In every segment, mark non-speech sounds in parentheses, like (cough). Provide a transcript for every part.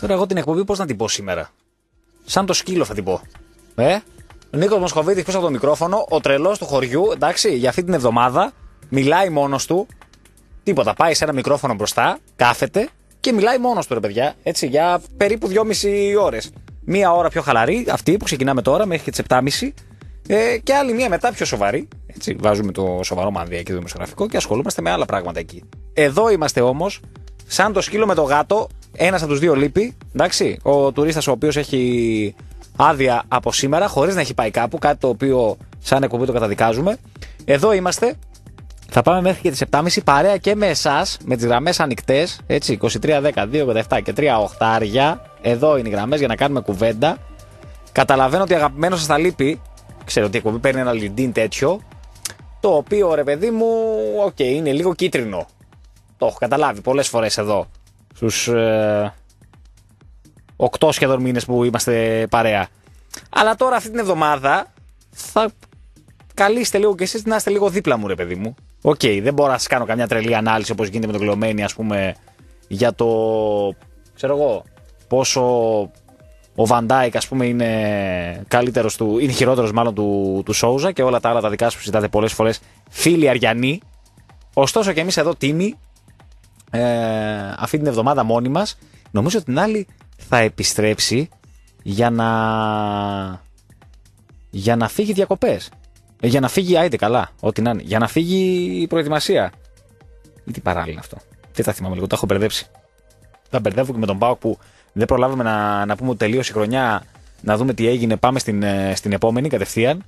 Τώρα εγώ την εκπομπή πώς να την πω σήμερα; Σαν το σκύλο θα την πω. Ε, ο Νίκος Μοσχοβίτης πίσω από το μικρόφωνο, ο τρελός του χωριού, εντάξει, για αυτή την εβδομάδα, μιλάει μόνος του. Τίποτα. Πάει σε ένα μικρόφωνο μπροστά, κάθεται και μιλάει μόνος του, ρε παιδιά. Έτσι, για περίπου 2,5 ώρες. Μία ώρα πιο χαλαρή, αυτή που ξεκινάμε τώρα, μέχρι και τις 7.30. Ε, και άλλη μία μετά πιο σοβαρή. Έτσι, βάζουμε το σοβαρό μανδύα και το δημοσιογραφικό και ασχολούμαστε με άλλα πράγματα εκεί. Εδώ είμαστε όμως, σαν το σκύλο με το γάτο, ένας από τους δύο λείπει. Εντάξει, ο τουρίστας ο οποίος έχει άδεια από σήμερα, χωρίς να έχει πάει κάπου, κάτι το οποίο σαν εκπομπή το καταδικάζουμε. Εδώ είμαστε. Θα πάμε μέχρι και τις 7.30 παρέα και με εσάς, με τις γραμμές ανοιχτές. Έτσι, 23, 10, 2, 7 και 3 οχτάρια. Εδώ είναι οι γραμμές για να κάνουμε κουβέντα. Καταλαβαίνω ότι αγαπημένος σας θα λείπει. Ξέρω ότι η εκπομπή παίρνει ένα λιντίν τέτοιο. Το οποίο ρε παιδί μου, OK, okay, είναι λίγο κίτρινο. Το έχω καταλάβει πολλές φορές εδώ. Στους ε, 8 σχεδόν μήνες που είμαστε παρέα. Αλλά τώρα αυτή την εβδομάδα θα καλείστε λίγο κι εσείς να είστε λίγο δίπλα μου, ρε παιδί μου. OK, okay, δεν μπορώ να σας κάνω καμιά τρελή ανάλυση όπως γίνεται με τον κλειωμένη, ας πούμε, για το. ξέρω εγώ, πόσο ο Βαντάικ, ας πούμε, είναι καλύτερος του, είναι χειρότερος μάλλον του, του Σόουζα και όλα τα άλλα τα δικά σου που συζητάτε πολλές φορές φίλοι Αριανοί. Ωστόσο και εμείς εδώ τίμοι, ε, αυτή την εβδομάδα μόνοι μας, νομίζω ότι την άλλη θα επιστρέψει για να, για να φύγει διακοπές. Ε, για να φύγει, άιντε καλά, ό,τι να είναι. Για να φύγει η προετοιμασία. Ή τι παράλληλα αυτό. Τι τα θυμάμαι λίγο, τα έχω μπερδέψει. Τα μπερδεύω και με τον Πάοκ που δεν προλάβαμε να, να πούμε ότι τελείωσε η χρονιά, να δούμε τι έγινε. Πάμε στην, ε, στην επόμενη κατευθείαν.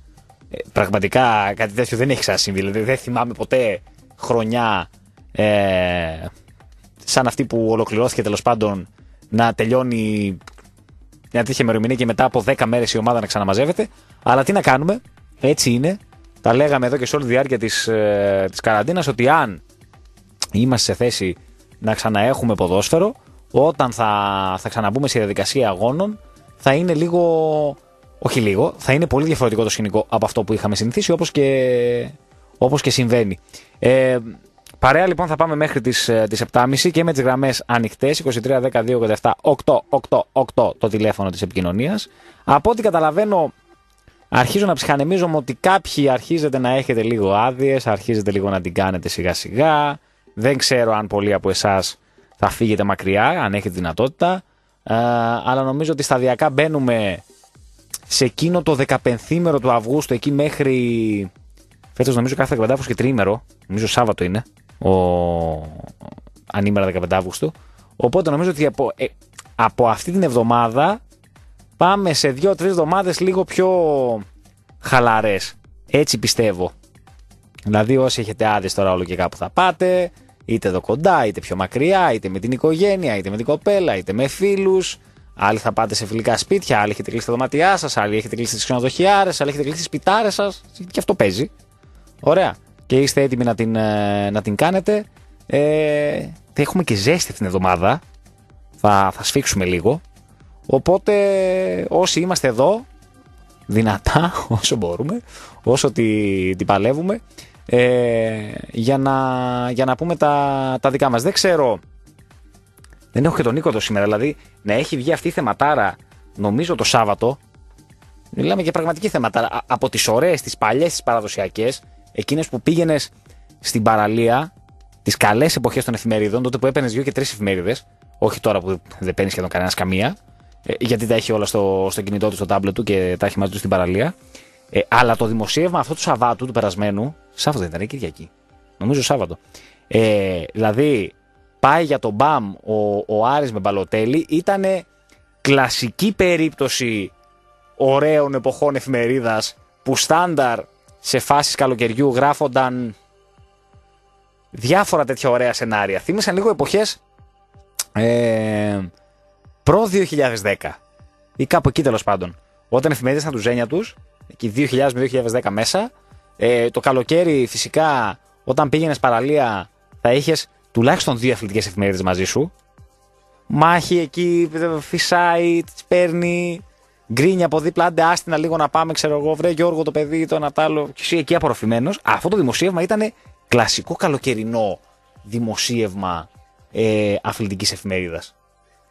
Ε, πραγματικά κάτι τέτοιο δεν έχει ξανασυμβεί. Δηλαδή δεν θυμάμαι ποτέ χρονιά ε, σαν αυτή που ολοκληρώθηκε τέλος πάντων να τελειώνει μια τέτοια ημερομηνία και μετά από 10 μέρες η ομάδα να ξαναμαζεύεται. Αλλά τι να κάνουμε, έτσι είναι. Τα λέγαμε εδώ και σε όλη τη διάρκεια της ε, της καραντίνας ότι αν είμαστε σε θέση να ξαναέχουμε ποδόσφαιρο, όταν θα, θα ξαναμπούμε σε διαδικασία αγώνων, θα είναι λίγο. Όχι λίγο, θα είναι πολύ διαφορετικό το σκηνικό από αυτό που είχαμε συνηθίσει, όπως και, όπως και συμβαίνει. Ε, Παρέα λοιπόν θα πάμε μέχρι τις, ε, τις 7.30 και με τις γραμμές ανοιχτές 23, 10, 2, 87, 8, 8, 8 το τηλέφωνο της επικοινωνίας. Από ό,τι καταλαβαίνω αρχίζω να ψυχανεμίζομαι ότι κάποιοι αρχίζετε να έχετε λίγο άδειες, αρχίζετε λίγο να την κάνετε σιγά σιγά. Δεν ξέρω αν πολλοί από εσάς θα φύγετε μακριά, αν έχετε δυνατότητα. Ε, αλλά νομίζω ότι σταδιακά μπαίνουμε σε εκείνο το 15 του Αυγούστου, εκεί μέχρι. Φέτος νομίζω κάθε 15 και τρίμερο, νομίζω Σάββατο είναι ο... ανήμερα 15 Αύγουστου. Οπότε νομίζω ότι από, ε, από αυτή την εβδομάδα πάμε σε δύο-τρεις εβδομάδες λίγο πιο χαλαρές. Έτσι πιστεύω. Δηλαδή, όσοι έχετε άδειες τώρα όλο και κάπου θα πάτε, είτε εδώ κοντά, είτε πιο μακριά, είτε με την οικογένεια, είτε με την κοπέλα, είτε με φίλους. Άλλοι θα πάτε σε φιλικά σπίτια, άλλοι έχετε κλείσει τα δωμάτια σας, άλλοι έχετε κλείσει τις ξενοδοχιάρε, άλλοι έχετε κλείσει τις σπιτάρες σας. Και αυτό παίζει. Ωραία και είστε έτοιμοι να την, ε, να την κάνετε. Ε, έχουμε και ζέστη αυτήν την εβδομάδα. Θα, θα σφίξουμε λίγο. Οπότε όσοι είμαστε εδώ, δυνατά (laughs) όσο μπορούμε, όσο την τη παλεύουμε, ε, για, να, για να πούμε τα, τα δικά μας. Δεν ξέρω, δεν έχω και τον Νίκο εδώ σήμερα, δηλαδή να έχει βγει αυτή η θεματάρα νομίζω το Σάββατο, μιλάμε για πραγματική θεματάρα, από τις ωραίες, τις παλιές, τις παραδοσιακές, εκείνε που πήγαινες στην παραλία, τις καλές εποχές των εφημερίδων, τότε που έπαιρνες δύο και τρεις εφημερίδες, όχι τώρα που δεν παίρνει σχεδόν κανένας καμία, ε, γιατί τα έχει όλα στο, στο κινητό του, στο τάμπλετ του και τα έχει μαζί του στην παραλία. Ε, αλλά το δημοσίευμα αυτό του Σαββάτου, του περασμένου, Σάββατο δεν ήταν, η Κυριακή. Νομίζω Σάββατο. Ε, δηλαδή, πάει για τον Μπαμ ο, ο Άρης με μπαλοτέλη, ήταν κλασική περίπτωση ωραίων εποχών εφημερίδας που στάνταρ σε φάσεις καλοκαιριού γράφονταν διάφορα τέτοια ωραία σενάρια. Θύμισαν λίγο εποχές ε, προ 2010 ή κάπου εκεί τέλος πάντων. Όταν εφημερίδες ήταν του ζένια τους, εκεί 2000 με 2010 μέσα, ε, το καλοκαίρι φυσικά όταν πήγαινες παραλία θα είχες τουλάχιστον δύο αθλητικές εφημερίδες μαζί σου. Μάχη εκεί, φυσάει, τις παίρνει, γκρίνια από δίπλα, άντε άστινα λίγο να πάμε, ξέρω εγώ, βρε Γιώργο το παιδί, το Νατάλο, και εσύ εκεί απορροφημένος. Αυτό το δημοσίευμα ήταν κλασικό καλοκαιρινό δημοσίευμα ε, αθλητικής εφημερίδας.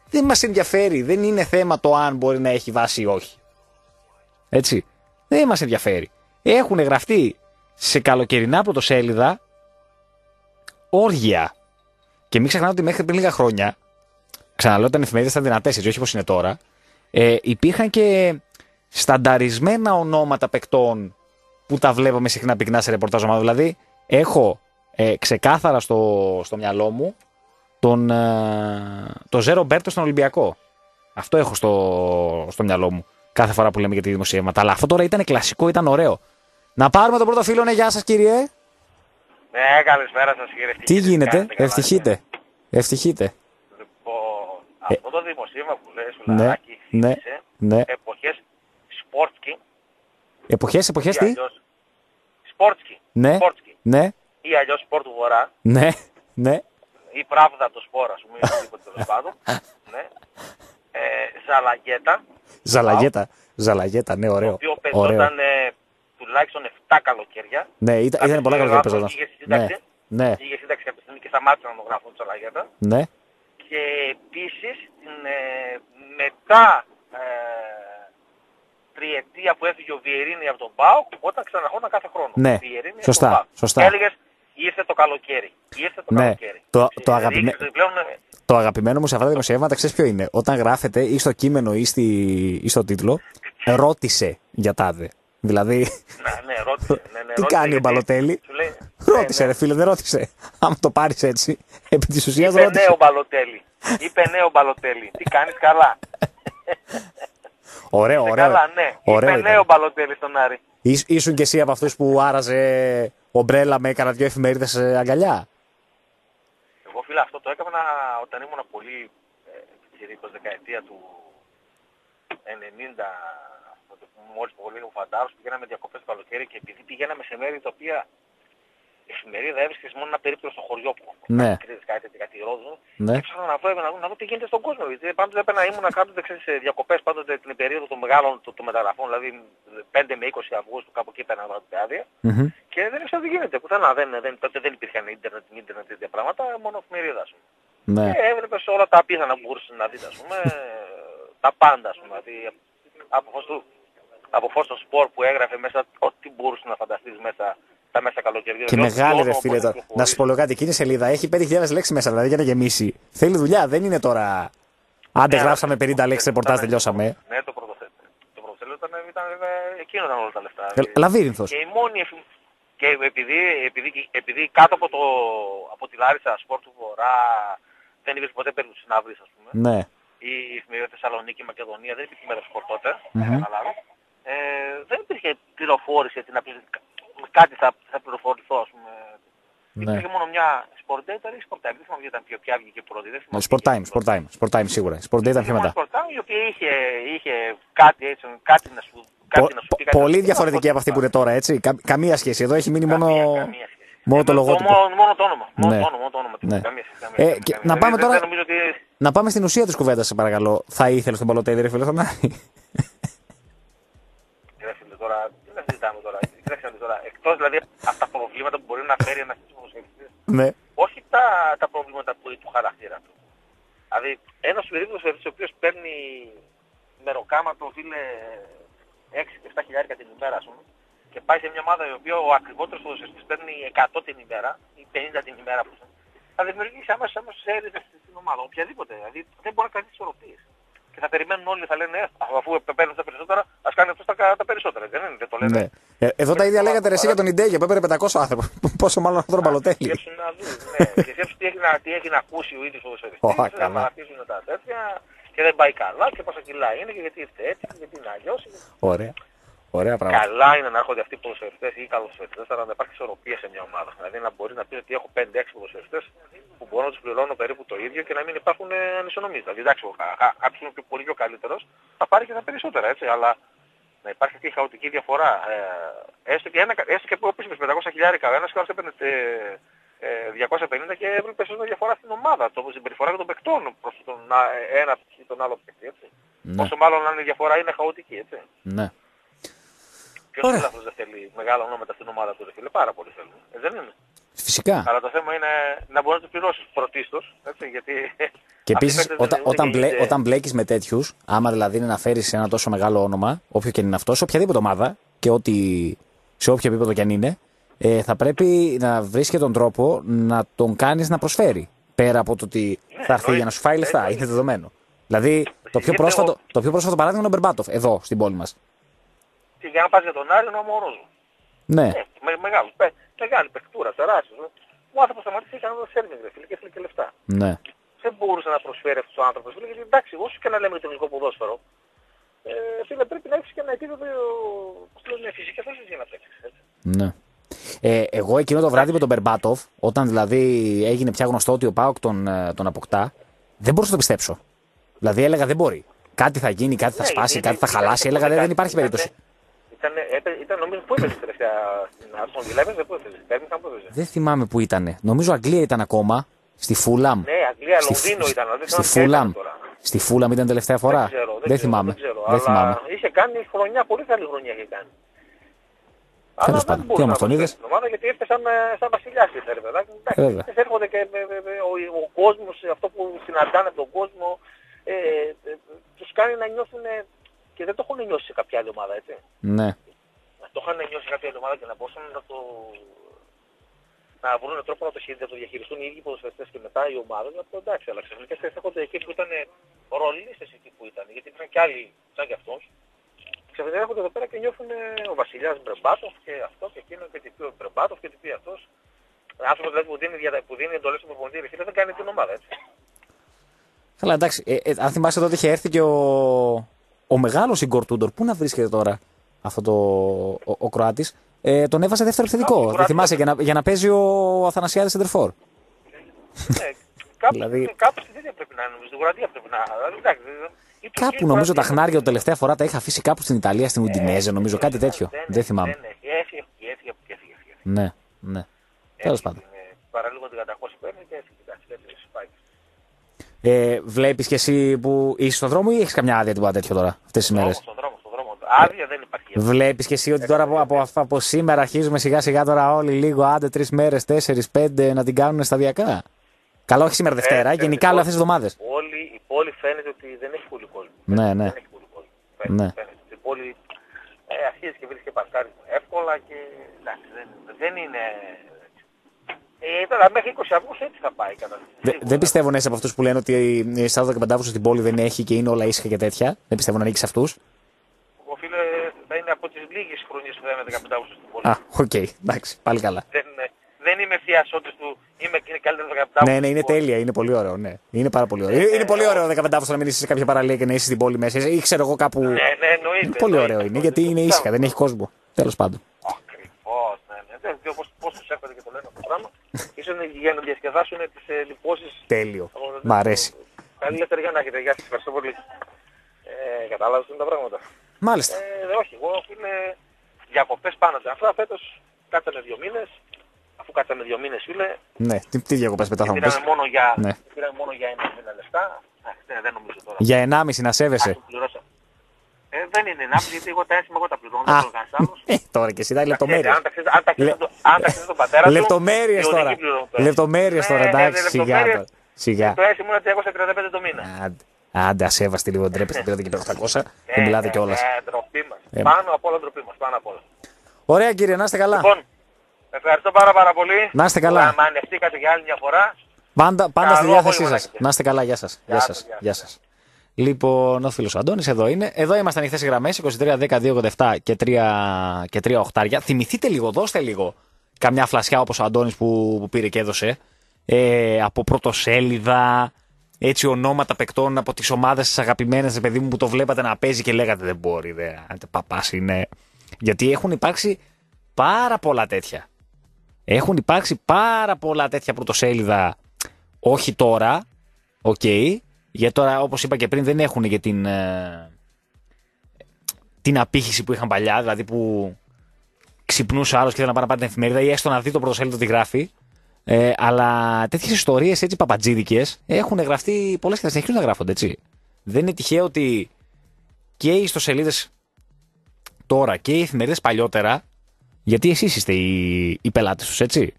Δεν μας ενδιαφέρει. Δεν είναι θέμα το αν μπορεί να έχει βάση ή όχι. Έτσι. Δεν μας ενδιαφέρει. Έχουν γραφτεί σε καλοκαιρινά πρωτοσέλιδα όργια. Και μην ξεχνάτε ότι μέχρι πριν λίγα χρόνια, ξαναλέω όταν οι εφημερίδες ήταν δυνατές, έτσι όχι όπως είναι τώρα, ε, υπήρχαν και στανταρισμένα ονόματα παικτών που τα βλέπαμε συχνά πυκνά σε ρεπορτάζ ομάδα. Δηλαδή, έχω ε, ξεκάθαρα στο, στο μυαλό μου τον, ε, το Ζέρο Μπέρτο στον Ολυμπιακό. Αυτό έχω στο, στο μυαλό μου κάθε φορά που λέμε για τη δημοσιεύματα. Αλλά αυτό τώρα ήταν κλασικό, ήταν ωραίο. Να πάρουμε τον πρώτο φίλο, ναι, γεια σας κύριε. Ναι, καλησπέρα σας κύριε. Τι γίνεται, ευτυχείτε. Ευτυχείτε. Λοιπόν, αυτό το δημοσίευμα που λέει σου Ναι, Λαράκη, ναι, θύμισε ναι. εποχές Σπόρτσκι Εποχές, εποχές ή τι. αλλιώς Σπόρτσκι, Ναι, Σπόρτσκι ναι, ή αλλιώς Σπορ του Βορρά ναι, ναι. ή Πράβδα το Σπορ ας πούμε ή οτιδήποτε τέλος (laughs) πάντων. Ναι. Ε, Ζαλαγκέτα, Ζαλαγέτα. Ζαλαγέτα, ναι, το ωραίο. οποίος ωραίο. παίζονταν ε, τουλάχιστον 7 καλοκαίρια. Ναι, ήταν, ήταν πολλά καλά παίζοντα. Είχε Ναι, σύνταξη, ναι, είχε σύνταξη κάποια στιγμή και σταμάτησαν να το γράφουν τη Ζαλαγκέτα. ναι. και επίσης την, ε, μετά ε, τριετία που έφυγε ο Βιερίνη από τον ΠΑΟΚ, όταν ξαναρχόταν κάθε χρόνο. Ναι, Ο Βιερίνη από σωστά, τον ΠΑΟΚ. σωστά. Και έλεγες, ήρθε το καλοκαίρι. Ήρθε το Ναι, καλοκαίρι. το- Και το αγαπημέ- ρίξτε Πλέον, ε, Το αγαπημένο μου σε αυτά τα δημοσιεύματα, ξέρεις ποιο είναι; Όταν γράφεται ή στο κείμενο ή, στη, ή στο τίτλο, ρώτησε για τάδε. Δηλαδή, ναι, ναι, ρώτησε. Ναι, ναι, τι ρώτησε κάνει ο γιατί Μπαλοτέλη; Σου λέει, Ρώτησε, ναι, ρε φίλε, δεν ρώτησε. Άμα το πάρεις έτσι, επί της ουσίας Είπε ρώτησε. νέο Μπαλοτέλη. Είπε νέο Μπαλοτέλη. Τι κάνεις καλά; (laughs) Ωραίο, Είσαι ωραίο. καλά, ναι. ωραίο Είπε ήταν. νέο Μπαλοτέλη στον Άρη. Ήσ- Ήσουν και εσύ από αυτούς που άραζε ομπρέλα με κανένα δυο εφημερίδες αγκαλιά; Εγώ φίλε αυτό το έκανα όταν ήμουν πολύ ε, πιτσιρίκος, δεκαετία του 90, τότε που μόλις πολύ ο φαντάρος, πηγαίναμε διακοπές το καλοκαίρι και επειδή πηγαίναμε σε μέρη τα οποία η εφημερίδα έβρισκες μόνο ένα περίπτωμα στο χωριό που Ναι. Κρήτης, κάτι τέτοια, κάτι ρόδο. Ναι. Έψαχνα να βρω, να δω, να δω τι γίνεται στον κόσμο. Γιατί πάντοτε έπαιρνα, ήμουν κάποτε ξέρεις, σε διακοπές πάντοτε την περίοδο των μεγάλων των, των μεταγραφών, δηλαδή 5 με 20 Αυγούστου κάπου εκεί έπαιρνα την άδεια. Μμμ. Και δεν ήξερα τι γίνεται. Πουθενά δεν, δεν, τότε δεν υπήρχαν ίντερνετ, ίντερνετ τέτοια πράγματα, μόνο εφημερίδα. ας πούμε. Ναι. Και έβλεπες όλα τα απίθανα που μπορούσες να δεις, ας πούμε, τα πάντα, ας πούμε, δηλαδή, από φως του, από φως στο σπορ που έγραφε μέσα, ό,τι μπορούσες να φανταστείς μέσα, τα μέσα καλοκαιριού. Και Δηλαδή, μεγάλη ό,τι ρε όνομα φίλε μπορεί τώρα. Να κυκλοφορήσει. σου πω λίγο κάτι, εκείνη η σελίδα έχει 5.000 λέξεις μέσα, δηλαδή για να γεμίσει. Θέλει δουλειά, δεν είναι τώρα. Άντε, Ναι, γράψαμε ναι, 50 λέξεις ρεπορτάζ, ήταν- τελειώσαμε. Ναι, το πρωτοθέτω. Το πρωτοθέτω ήταν, ήταν βέβαια, εκείνο ήταν όλα τα λεφτά. Ε, Λαβύρινθος. Και η μόνη εφη- και επειδή, επειδή, επειδή κάτω από, το, από τη Λάρισα σπορ του Βορρά δεν υπήρχε ποτέ περίπτωση να βρεις, ας πούμε. Ναι. η εφημερίδα Θεσσαλονίκη, Μακεδονία, δεν υπήρχε μέρα σπορ τότε, Μμμ. να καταλάβω. Ε, δεν υπήρχε πληροφόρηση ότι να πεις κα- κάτι θα, θα πληροφορηθώ, ας πούμε. Ναι. Υπήρχε μόνο μια Sport Data ή Sport Time. Δεν θυμάμαι ποια ήταν πιο ποια βγήκε πρώτη. Δεν θυμάμαι Sport ποια time, βγήκε sport πρώτη. time, sport time σίγουρα. Sport day ήταν πιο μετά. Sport Time, η οποία είχε, είχε κάτι έτσι, κάτι να σου, κάτι Πο- να σου πο- πει. κάτι να Πολύ σου πει, διαφορετική από αυτή που είναι τώρα, έτσι. Κα- καμία σχέση. Εδώ έχει μείνει μόνο, Καμία- καμία σχέση. μόνο το Ε, λογότυπο. Μόνο, μόνο το όνομα. Μόνο Ναι. το όνομα. Μόνο το όνομα. Ναι. Καμία σχέση. καμία Ε, σχέση, και καμία να σχέση. πάμε Δεν- τώρα- Δεν νομίζω ότι... Να πάμε στην ουσία της κουβέντας, σε παρακαλώ. Θα ήθελε τον Παλωτέδη, ρε φίλε, Θανάρη. Ρε φίλε, τώρα, τι να συζητάμε τώρα. Κοίταξε να δεις τώρα. Εκτός δηλαδή από τα προβλήματα που μπορεί να φέρει ένας ποδοσφαιριστής, ναι. όχι τα, τα προβλήματα που, του χαρακτήρα του. Δηλαδή, ένας περίπτωση ο οποίος παίρνει μεροκάματο, φίλε, 6 και 7 χιλιάρικα την ημέρα, ας πούμε, και πάει σε μια ομάδα η οποία ο ακριβότερος ποδοσφαιριστής παίρνει 100 την ημέρα ή 50 την ημέρα που είναι, θα δημιουργήσει αμέσως, αμέσως έρηδες στην ομάδα, οποιαδήποτε. Δηλαδή, δεν μπορεί να κρατήσει ισορροπίες. Και θα περιμένουν όλοι, θα λένε, ε, αφού παίρνουν τα περισσότερα, ας κάνει αυτός τα, τα περισσότερα. Δεν είναι, δεν το λένε. ναι. Ε, εδώ τα ίδια λέγατε ρε, εσύ για τον Ιντέγε που έπαιρνε 500 άνθρωπο. (laughs) Πόσο μάλλον αυτό τον Παλωτέλη. Σκέψου να δεις, ναι. (laughs) και σκέψου τι έχει, να, τι έχει να ακούσει ο ίδιος ο Ω, ποδοσφαιριστής, να καλά. παρατήσουν τα τέτοια και δεν πάει καλά και πόσα κιλά είναι και γιατί ήρθε έτσι και γιατί είναι αλλιώς. Ωραία. Ωραία πράγματα. Καλά είναι να έρχονται αυτοί οι ποδοσφαιριστές ή οι καλοσφαιριστές, αλλά να υπάρχει ισορροπία σε μια ομάδα. Δηλαδή να μπορεί να πει ότι έχω 5-6 ποδοσφαιριστές που μπορώ να τους πληρώνω περίπου το ίδιο και να μην υπάρχουν ε, ανισονομίες. Δηλαδή εντάξει, ο- κα- κα- κάποιος είναι πιο- πολύ πιο καλύτερος θα πάρει και τα περισσότερα έτσι, αλλά να υπάρχει αυτή η χαοτική διαφορά. Ε, έστω και, ένα, έστω και όπως είπες 500 χιλιάρικα, ο ένας και ο άλλος έπαιρνε ε, ε, 250 και έβλεπε περισσότερη διαφορά στην ομάδα, το συμπεριφορά και των παικτών προς τον α- ένα ή τον άλλο παίκτη, έτσι. Ναι. Πόσο μάλλον αν η διαφορά είναι χαοτική, έτσι. Ναι. Ποιος Ωραία. φιλάθλος δεν θέλει μεγάλα ονόματα στην ομάδα του, ρε φίλε, πάρα πολύ θέλουν. Ε, δεν είναι. Φυσικά. Αλλά το θέμα είναι να μπορείς να του πληρώσεις πρωτίστως. Γιατί Και αυτοί οι επίσης, παίκτες δεν όταν, είναι όταν, ούτε μπλε, είτε- όταν μπλέκεις με τέτοιους, άμα δηλαδή είναι να φέρεις ένα τόσο μεγάλο όνομα, όποιο και αν είναι αυτός, σε οποιαδήποτε ομάδα και ό,τι, σε όποιο επίπεδο και αν είναι, ε, θα πρέπει να βρεις και τον τρόπο να τον κάνεις να προσφέρει. Πέρα από το ότι Ναι, θα έρθει εννοείται. για να σου φάει λεφτά. Εννοείται. Είναι δεδομένο. Δηλαδή, το πιο, Συζητάω- πρόσφατο, το πιο πρόσφατο παράδειγμα είναι ο Μπερμπάτοφ, εδώ στην πόλη μας. Και για να πας για τον Άρη είναι ο Μορόζο. Ναι, Ε, με, μεγάλος, πε, μεγάλη παικτούρα, τεράστιο. Ο άνθρωπος σταματήσει και να το σέρβινγκ, ρε φίλε, και έφυγε και λεφτά. ναι. Δεν μπορούσε να προσφέρει αυτός ο άνθρωπος. φίλε, Γιατί εντάξει, όσο και να λέμε για το ελληνικό ποδόσφαιρο, ε, φίλε, πρέπει να έχεις και ένα επίπεδο πώς το λένε, φυσική θέση για να παίξεις. έτσι. Ναι. Ε, εγώ εκείνο το βράδυ με τον Μπερμπάτοφ, όταν δηλαδή έγινε πια γνωστό ότι ο Πάοκ τον, ε, τον αποκτά, δεν μπορούσα να το πιστέψω. Δηλαδή έλεγα δεν μπορεί. Κάτι θα γίνει, κάτι θα Ναι, σπάσει, γιατί κάτι θα ήταν- χαλάσει. Έλεγα δεν, δεν υπάρχει ήταν- περίπτωση. Ήταν, έπαι- ήταν νομίζω που έπαιζε τελευταία στην Άστον Βίλα, έπαιζε που έπαιζε. Birmingham που έπαιζε. Δεν θυμάμαι που ήταν. Νομίζω Αγγλία ήταν ακόμα. Στη Φούλαμ. Ναι, Αγγλία, Στη- Λονδίνο ήταν. αλλά Δεν Στη θυμάμαι ποια ήταν Φούλαμ. τώρα. Στη Φούλαμ ήταν τελευταία φορά. Δεν ξέρω, δεν, δεν ξέρω, θυμάμαι. Δεν, ξέρω, δεν αλλά θυμάμαι. είχε κάνει χρονιά, πολύ καλή χρονιά είχε κάνει. Τέλος Αλλά πάντων. δεν Τι μπορούσε όμως, να τον προσφέρει είδες; στην ομάδα γιατί ήρθε σαν, ε, σαν βασιλιάς ήρθε, ρε παιδάκι. Εντάξει, Βέβαια. δεν έρχονται και με, με, με, ο, ο κόσμος, αυτό που συναντάνε από τον κόσμο, ε, ε, τους κάνει να νιώθουν και δεν το έχουν νιώσει σε κάποια άλλη ομάδα, έτσι. Ναι. Να το είχαν νιώσει σε κάποια άλλη ομάδα και να μπορούσαν να το να βρουν τρόπο να το, χει- να το διαχειριστούν οι ίδιοι ποδοσφαιριστές και μετά η ομάδα, να το εντάξει, αλλά ξαφνικά έρχονται εκεί που ήταν ρολίστες εκεί που ήταν, γιατί υπήρχαν και άλλοι σαν κι αυτός. Ξαφνικά έρχονται εδώ πέρα και νιώθουν ε, ο βασιλιάς Μπρεμπάτοφ και αυτό και εκείνο και τι πει ο Μπρεμπάτοφ και τι πει αυτός. Άνθρωπος δηλαδή που δίνει, διατα- που δίνει εντολές στον προπονητή, ρε φίλε, δεν κάνει την ομάδα, έτσι. Καλά, εντάξει. Ε, ε, αν θυμάσαι τότε είχε έρθει και ο, ο μεγάλος Ιγκορ Τούντορ. Πού να βρίσκεται τώρα αυτό το, ο, ο Κροάτης. Ε, τον έβαζε δεύτερο Α, ο επιθετικό. Δεν Κροάτης θυμάσαι για να, για να παίζει ο Αθανασιάδης Σεντερφόρ. ναι, κάπου, Δηλαδή- κάπου στη τέτοια πρέπει να είναι, νομίζω, στην Κροατία πρέπει να δηλαδή, εντάξει, δεν- η Τουρκία, Κάπου η νομίζω τα Κροατία- χνάρια την τελευταία φορά τα είχα αφήσει κάπου στην Ιταλία, στην Ουντινέζε, νομίζω, κάτι τέτοιο. Δεν, Δεν θυμάμαι. Δεν έχει, έφυγε, έφυγε, έφυγε, έφυγε, έφυγε. Ναι, ναι. Τέλος Έφυγε, πάντων. ε, Παραλίγο την καταχώρηση Ε, Βλέπεις κι εσύ που είσαι στον δρόμο ή έχεις καμιά άδεια τίποτα τέτοιο τώρα αυτές τις μέρες; Στον δρόμο, στον δρόμο. Άδεια δεν υπάρχει. Βλέπεις κι εσύ ότι τώρα από, από, από σήμερα αρχίζουμε σιγά σιγά τώρα όλοι λίγο, άντε τρεις μέρες, τέσσερις, πέντε να την κάνουν σταδιακά. Καλά, όχι σήμερα Δευτέρα, Ε, γενικά ε, όλε αυτές τις εβδομάδες. Όλη, η πόλη φαίνεται ότι δεν έχει πολύ κόσμο. Ναι, ναι. Δεν έχει πολύ κόσμο. Φαίνεται, Ναι. φαίνεται. Η πόλη ε, αρχίζει και βρίσκει παρκάρι εύκολα και εντάξει, δεν, δεν είναι... Ε, τώρα μέχρι 20 Αυγούστου έτσι θα πάει κατά Δε- σίγουρα. δεν πιστεύω να είσαι από αυτούς που λένε ότι η Σάββατο και Πεντάβουσο στην πόλη δεν έχει και είναι όλα ήσυχα και τέτοια. Δεν πιστεύω να ανήκει σε αυτούς. Εγώ φίλε θα είναι από τις λίγες χρονιές που θα είμαι 15 Αυγούστου στην πόλη. Α, οκ, εντάξει, πάλι καλά. Δεν, είναι- δεν είμαι θιασώτης του, είμαι είναι καλύτερος 15 Ναι, Αυγούστου. ναι, είναι στην πόλη. τέλεια, είναι πολύ ωραίο. Ναι. Είναι πάρα πολύ ωραίο. Ε, είναι ε, πολύ ε, ωραίο 15 Αύγουστο να μην είσαι σε κάποια παραλία και να είσαι στην πόλη μέσα. Ή ξέρω εγώ κάπου. Ναι, ναι, εννοείται. Πολύ εννοείται. ωραίο είναι γιατί είναι ήσυχα, δεν έχει κόσμο. Τέλος πάντων. Ακριβώς, ναι, ναι. Δεν ξέρω πώς, πώς τους έρχονται και το λένε αυτό το πράγμα. Ίσως είναι για να διασκεδάσουν τις ε, λιπώσεις. Τέλειο. από- Μ' αρέσει. Καλή ελευθερία να έχετε. Γεια σας. Ευχαριστώ πολύ. Ε, κατάλαβες τι είναι τα πράγματα. Μάλιστα. Ε, δε, όχι, εγώ φίλε διακοπές πάνω. Αυτά φέτος κάτσαμε δύο μήνες. Αφού κάτσαμε δύο μήνες φίλε, Ναι, τι, τι διακοπές μετά θα μου πεις; πήραμε μόνο για, Ναι. πήραμε μόνο για ένα μήνα λεφτά. Ε, δεν, δεν νομίζω τώρα. Για 1,5 να σέβεσαι. Άκου, πληρώσα. Ε, δεν είναι ένα, γιατί εγώ τα έσημα εγώ τα πληρώνω, Α, δεν το κανένας άλλος. ε, τώρα και εσύ, τα λεπτομέρειες. Αν ταξίζει- αν ταξίζει το- αν ταξίζει τον πατέρα του. Λεπτομέρειες η οδική τώρα. πληρώνω τώρα. Λεπτομέρειες Ναι, τώρα, ναι, εντάξει, ναι, σιγά λεπτομέρειες. τώρα. Σιγά. Το έσημο είναι 335 το μήνα. Άντε, άντε ασέβαστη λίγο, ντρέπεστε, πήρατε και 800. Ε, Δεν μιλάτε ε, κιόλας. Ε, ντροπή μας. Ε, Πάνω απ' όλα ντροπή μας. Πάνω απ' όλα. Ωραία κύριε, να είστε καλά. Λοιπόν, ευχαριστώ πάρα πάρα πολύ. Να είστε καλά. Να με ανεχτήκατε για άλλη μια φορά. Πάντα, πάντα στη Καλό διάθεσή απόγευμα σας. να έχετε. Να είστε καλά, γεια σας. Γεια Γεια σας. σας, γεια Γεια σας. Λοιπόν, ο φίλος Αντώνης εδώ είναι. Εδώ ήμασταν οι χθε γραμμές 23, 10, 2, 87 και 3, και 3 οχτάρια. Θυμηθείτε λίγο, δώστε λίγο καμιά φλασιά όπως ο Αντώνης που, που πήρε και έδωσε. Ε, από πρωτοσέλιδα, έτσι ονόματα παικτών από τις ομάδες τη αγαπημένες, παιδί μου, που το βλέπατε να παίζει και λέγατε δεν μπορεί, δεν, παπάς είναι. Γιατί έχουν υπάρξει πάρα πολλά τέτοια. Έχουν υπάρξει πάρα πολλά τέτοια πρωτοσέλιδα. Όχι τώρα, οκ. Γιατί τώρα, όπως είπα και πριν, δεν έχουν και την, ε, την απήχηση που είχαν παλιά. Δηλαδή που ξυπνούσε άλλος και ήθελε να πάει να πάρει την εφημερίδα ή έστω να δει το πρωτοσέλιδο τι γράφει. Ε, αλλά τέτοιες ιστορίες έτσι παπατζίδικες έχουν γραφτεί πολλές και θα συνεχίσουν να γράφονται έτσι. Δεν είναι τυχαίο ότι και οι ιστοσελίδες τώρα και οι εφημερίδες παλιότερα, γιατί εσείς είστε οι, οι πελάτες τους, έτσι.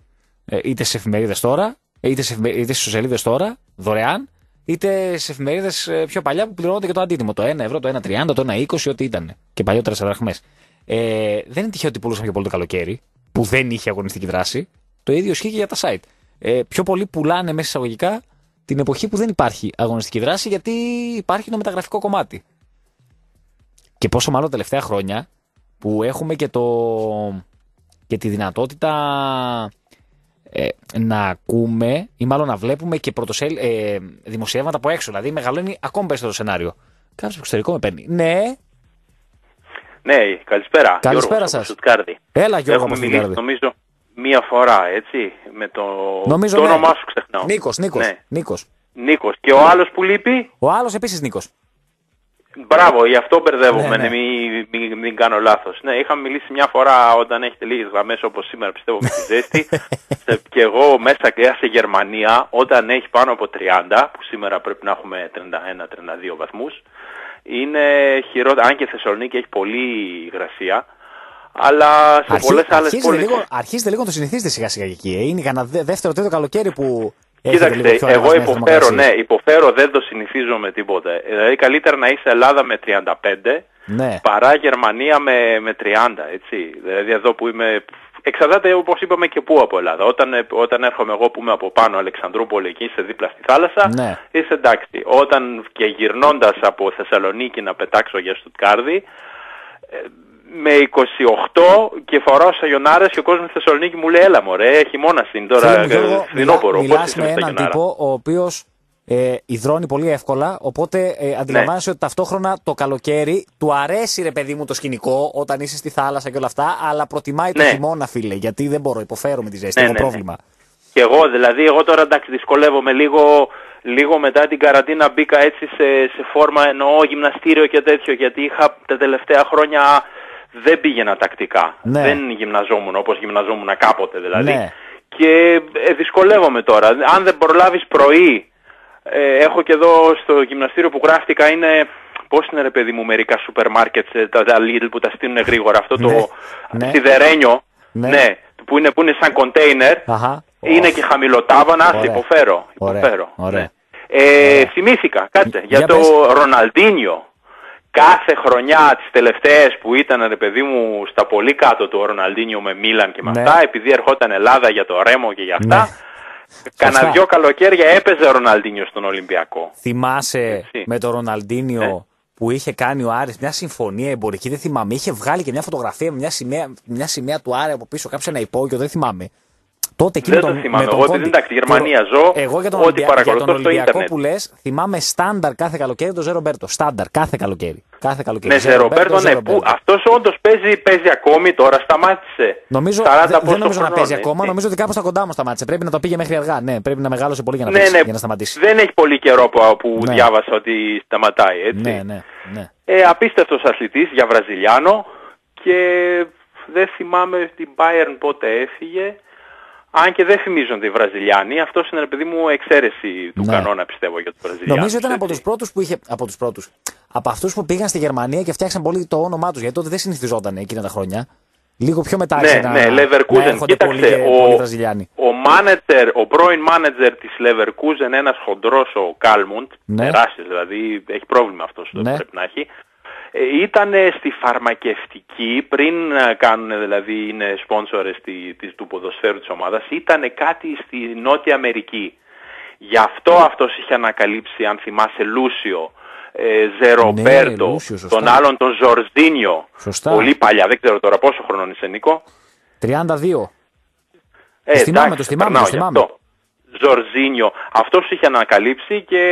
ε, είτε σε εφημερίδες τώρα, είτε σε, εφημε- είτε σε σελίδε τώρα, δωρεάν, είτε σε εφημερίδες πιο παλιά που πληρώνονται και το αντίτιμο. Το 1 ευρώ, το 1,30, το 1,20, ό,τι ήταν. Και παλιότερε δραχμές. Ε, δεν είναι τυχαίο ότι πουλούσαν πιο πολύ το καλοκαίρι, που δεν είχε αγωνιστική δράση. Το ίδιο ισχύει και για τα site. Ε, πιο πολλοί πουλάνε μέσα εισαγωγικά την εποχή που δεν υπάρχει αγωνιστική δράση, γιατί υπάρχει το μεταγραφικό κομμάτι. Και πόσο μάλλον τα τελευταία χρόνια που έχουμε και, το, και τη δυνατότητα ε, να ακούμε ή μάλλον να βλέπουμε και πρωτοσέλ, ε, δημοσιεύματα από έξω. Δηλαδή μεγαλώνει ακόμη περισσότερο το σενάριο. Κάποιος στο εξωτερικό με παίρνει. Ναι, Ναι, καλησπέρα. Καλησπέρα Γιώργος από σας. Στουτγκάρδη. έλα Γιώργο Έχουμε από μιλήσει, Στουτγκάρδη. νομίζω, μία φορά, έτσι, με το, Νομίζω το ναι. όνομά σου ξεχνάω. Νίκος, Νίκος, Ναι. Νίκος. Νίκος. Και ο άλλος που λείπει, Ο άλλος επίσης Νίκος. Μπράβο, γι' αυτό μπερδεύομαι, Ναι, ναι, ναι. μην, μην, μην κάνω λάθος. Ναι, είχαμε μιλήσει μια φορά όταν έχετε λίγες γραμμές όπως σήμερα πιστεύω με τη ζέστη (laughs) Σε- και εγώ μέσα και σε Γερμανία όταν έχει πάνω από 30, που σήμερα πρέπει να έχουμε 31-32 βαθμούς, είναι χειρότερα, αν και Θεσσαλονίκη έχει πολύ υγρασία, αλλά σε Αρχί, πολλές άλλες αρχίζετε, πόλεις... λίγο, αρχίζετε λίγο να το συνηθίζετε σιγά σιγά εκεί. Ε. Είναι κανένα δε- δεύτερο τρίτο καλοκαίρι που. Έχετε λίγο Κοίταξε, πιο εγώ ανεβασμένες υποφέρω, θερμοκρασίες. ναι, υποφέρω, δεν το συνηθίζω με τίποτε. Δηλαδή καλύτερα να είσαι Ελλάδα με 35 Ναι. παρά Γερμανία με, με 30, έτσι. Δηλαδή εδώ που είμαι... Εξαρτάται όπως είπαμε και πού από Ελλάδα. Όταν, ε, όταν έρχομαι εγώ που είμαι από πάνω Αλεξανδρούπολη εκεί είσαι δίπλα στη θάλασσα, Ναι. είσαι εντάξει. Όταν και γυρνώντας από Θεσσαλονίκη να πετάξω για Στουτκάρδη, ε, με 28 και φοράω σαγιονάρες και ο κόσμος στη Θεσσαλονίκη μου λέει έλα μωρέ, έχει μόνα στην τώρα Φίλε μου, Γιώργο, ε, φθινόπωρο, μιλά- πώς μιλάς είσαι με με έναν σαγιονάρα. τύπο ο οποίος ε, υδρώνει πολύ εύκολα. Οπότε ε, αντιλαμβάνεσαι Ναι. ότι ταυτόχρονα το καλοκαίρι του αρέσει ρε παιδί μου το σκηνικό όταν είσαι στη θάλασσα και όλα αυτά, αλλά προτιμάει το Ναι. χειμώνα, φίλε. Γιατί δεν μπορώ, υποφέρω με τη ζέστη. Ναι, έχω ναι, ναι. πρόβλημα. Και εγώ, δηλαδή, εγώ τώρα εντάξει δυσκολεύομαι λίγο, λίγο μετά την καραντίνα μπήκα έτσι σε, σε φόρμα εννοώ γυμναστήριο και τέτοιο γιατί είχα τα τελευταία χρόνια δεν πήγαινα τακτικά. Ναι. Δεν γυμναζόμουν όπως γυμναζόμουν κάποτε δηλαδή. Ναι. Και ε, δυσκολεύομαι τώρα. Αν δεν προλάβεις πρωί, ε, έχω και εδώ στο γυμναστήριο που γράφτηκα είναι... Πώς είναι ρε παιδί μου μερικά σούπερ μάρκετς, ε, τα, τα Lidl που τα στείλουν γρήγορα, αυτό Ναι, το ναι. σιδερένιο, Ναι. ναι, που, είναι, που είναι σαν κοντέινερ, Αχα. είναι και χαμηλοτάβανας, Ωραία. υποφέρω. Ωραία. υποφέρω. Ωραία. Ναι. Ε, θυμήθηκα, κάτσε, Για για το πες. Ροναλντίνιο. Κάθε χρονιά τις τελευταίες που ήταν ρε παιδί μου στα πολύ κάτω του ο Ροναλντίνιο με Μίλαν και με Ναι. αυτά, επειδή ερχόταν Ελλάδα για το Ρέμο και για αυτά, Ναι. κανένα Σωστά. δυο καλοκαίρια έπαιζε ο Ροναλντίνιο στον Ολυμπιακό. Θυμάσαι Έτσι. με τον Ροναλντίνιο Ναι. που είχε κάνει ο Άρης μια συμφωνία εμπορική, δεν θυμάμαι. Είχε βγάλει και μια φωτογραφία με μια σημαία, μια σημαία του Άρη από πίσω, κάποιο ένα υπόγειο, δεν θυμάμαι. Τότε εκεί Δεν με το τον, θυμάμαι. με τον Εγώ, επειδή, Κόντι. εντάξει, Γερμανία Και ζω, Εγώ για τον, ό,τι Ολυμπια... για παρακολουθώ τον στο Ολυμπιακό ίντερνετ. που λες, θυμάμαι στάνταρ κάθε καλοκαίρι τον Ζέρο Μπέρτο. Στάνταρ κάθε καλοκαίρι. Κάθε καλοκαίρι. Με Ζερομπέρτο, ναι, Ζε που Ρομπέρτο. αυτός όντως παίζει, παίζει ακόμη, τώρα σταμάτησε. Νομίζω, 40 δεν, δεν πόσο νομίζω να χρονών, παίζει έτσι. ακόμα. Νομίζω ότι κάπου στα κοντά μου σταμάτησε. Πρέπει να το πήγε μέχρι αργά. Ναι, πρέπει να μεγάλωσε πολύ για να, Ναι, παίξει, ναι, για να σταματήσει. δεν έχει πολύ καιρό που, που Ναι. διάβασα ότι σταματάει, έτσι. Ναι, ναι, ναι. Ε, απίστευτος αθλητής για Βραζιλιάνο και δεν θυμάμαι την Bayern πότε έφυγε. Αν και δεν θυμίζονται οι Βραζιλιάνοι, αυτό είναι ρε παιδί μου εξαίρεση του Ναι. κανόνα πιστεύω για τους Βραζιλιάνους. Νομίζω ήταν από έτσι. τους πρώτους που είχε. Από τους πρώτους. Από αυτούς που πήγαν στη Γερμανία και φτιάξαν πολύ το όνομά τους. Γιατί τότε δεν συνηθιζόταν εκείνα τα χρόνια. Λίγο πιο μετά Ναι, άρχισε να, ναι, να Leverkusen. έρχονται πολύ, Κοίταξε, και- πολύ ο, Βραζιλιάνοι. ο, manager, ο πρώην μάνετζερ της Leverkusen, ένας χοντρός, ο Κάλμουντ, Ναι. τεράστιος δηλαδή, έχει πρόβλημα αυτός, Ναι. πρέπει να έχει, ήταν στη φαρμακευτική, πριν ε, κάνουν δηλαδή είναι σπόνσορες τη, της, του ποδοσφαίρου της ομάδας, ήταν κάτι στη Νότια Αμερική. Γι' αυτό αυτός είχε ανακαλύψει, αν θυμάσαι, Λούσιο, ε, Ζερομπέρτο, Ναι, Λούσιο, σωστά. τον άλλον τον Ζορζίνιο. Σωστά. Πολύ παλιά, δεν ξέρω τώρα πόσο χρονών είσαι Νίκο. 32. Ε, Τους θυμάμαι, εντάξει, τους θυμάμαι, περνάω τους γι' θυμάμαι. αυτό. Ζορζίνιο. Αυτός είχε ανακαλύψει και,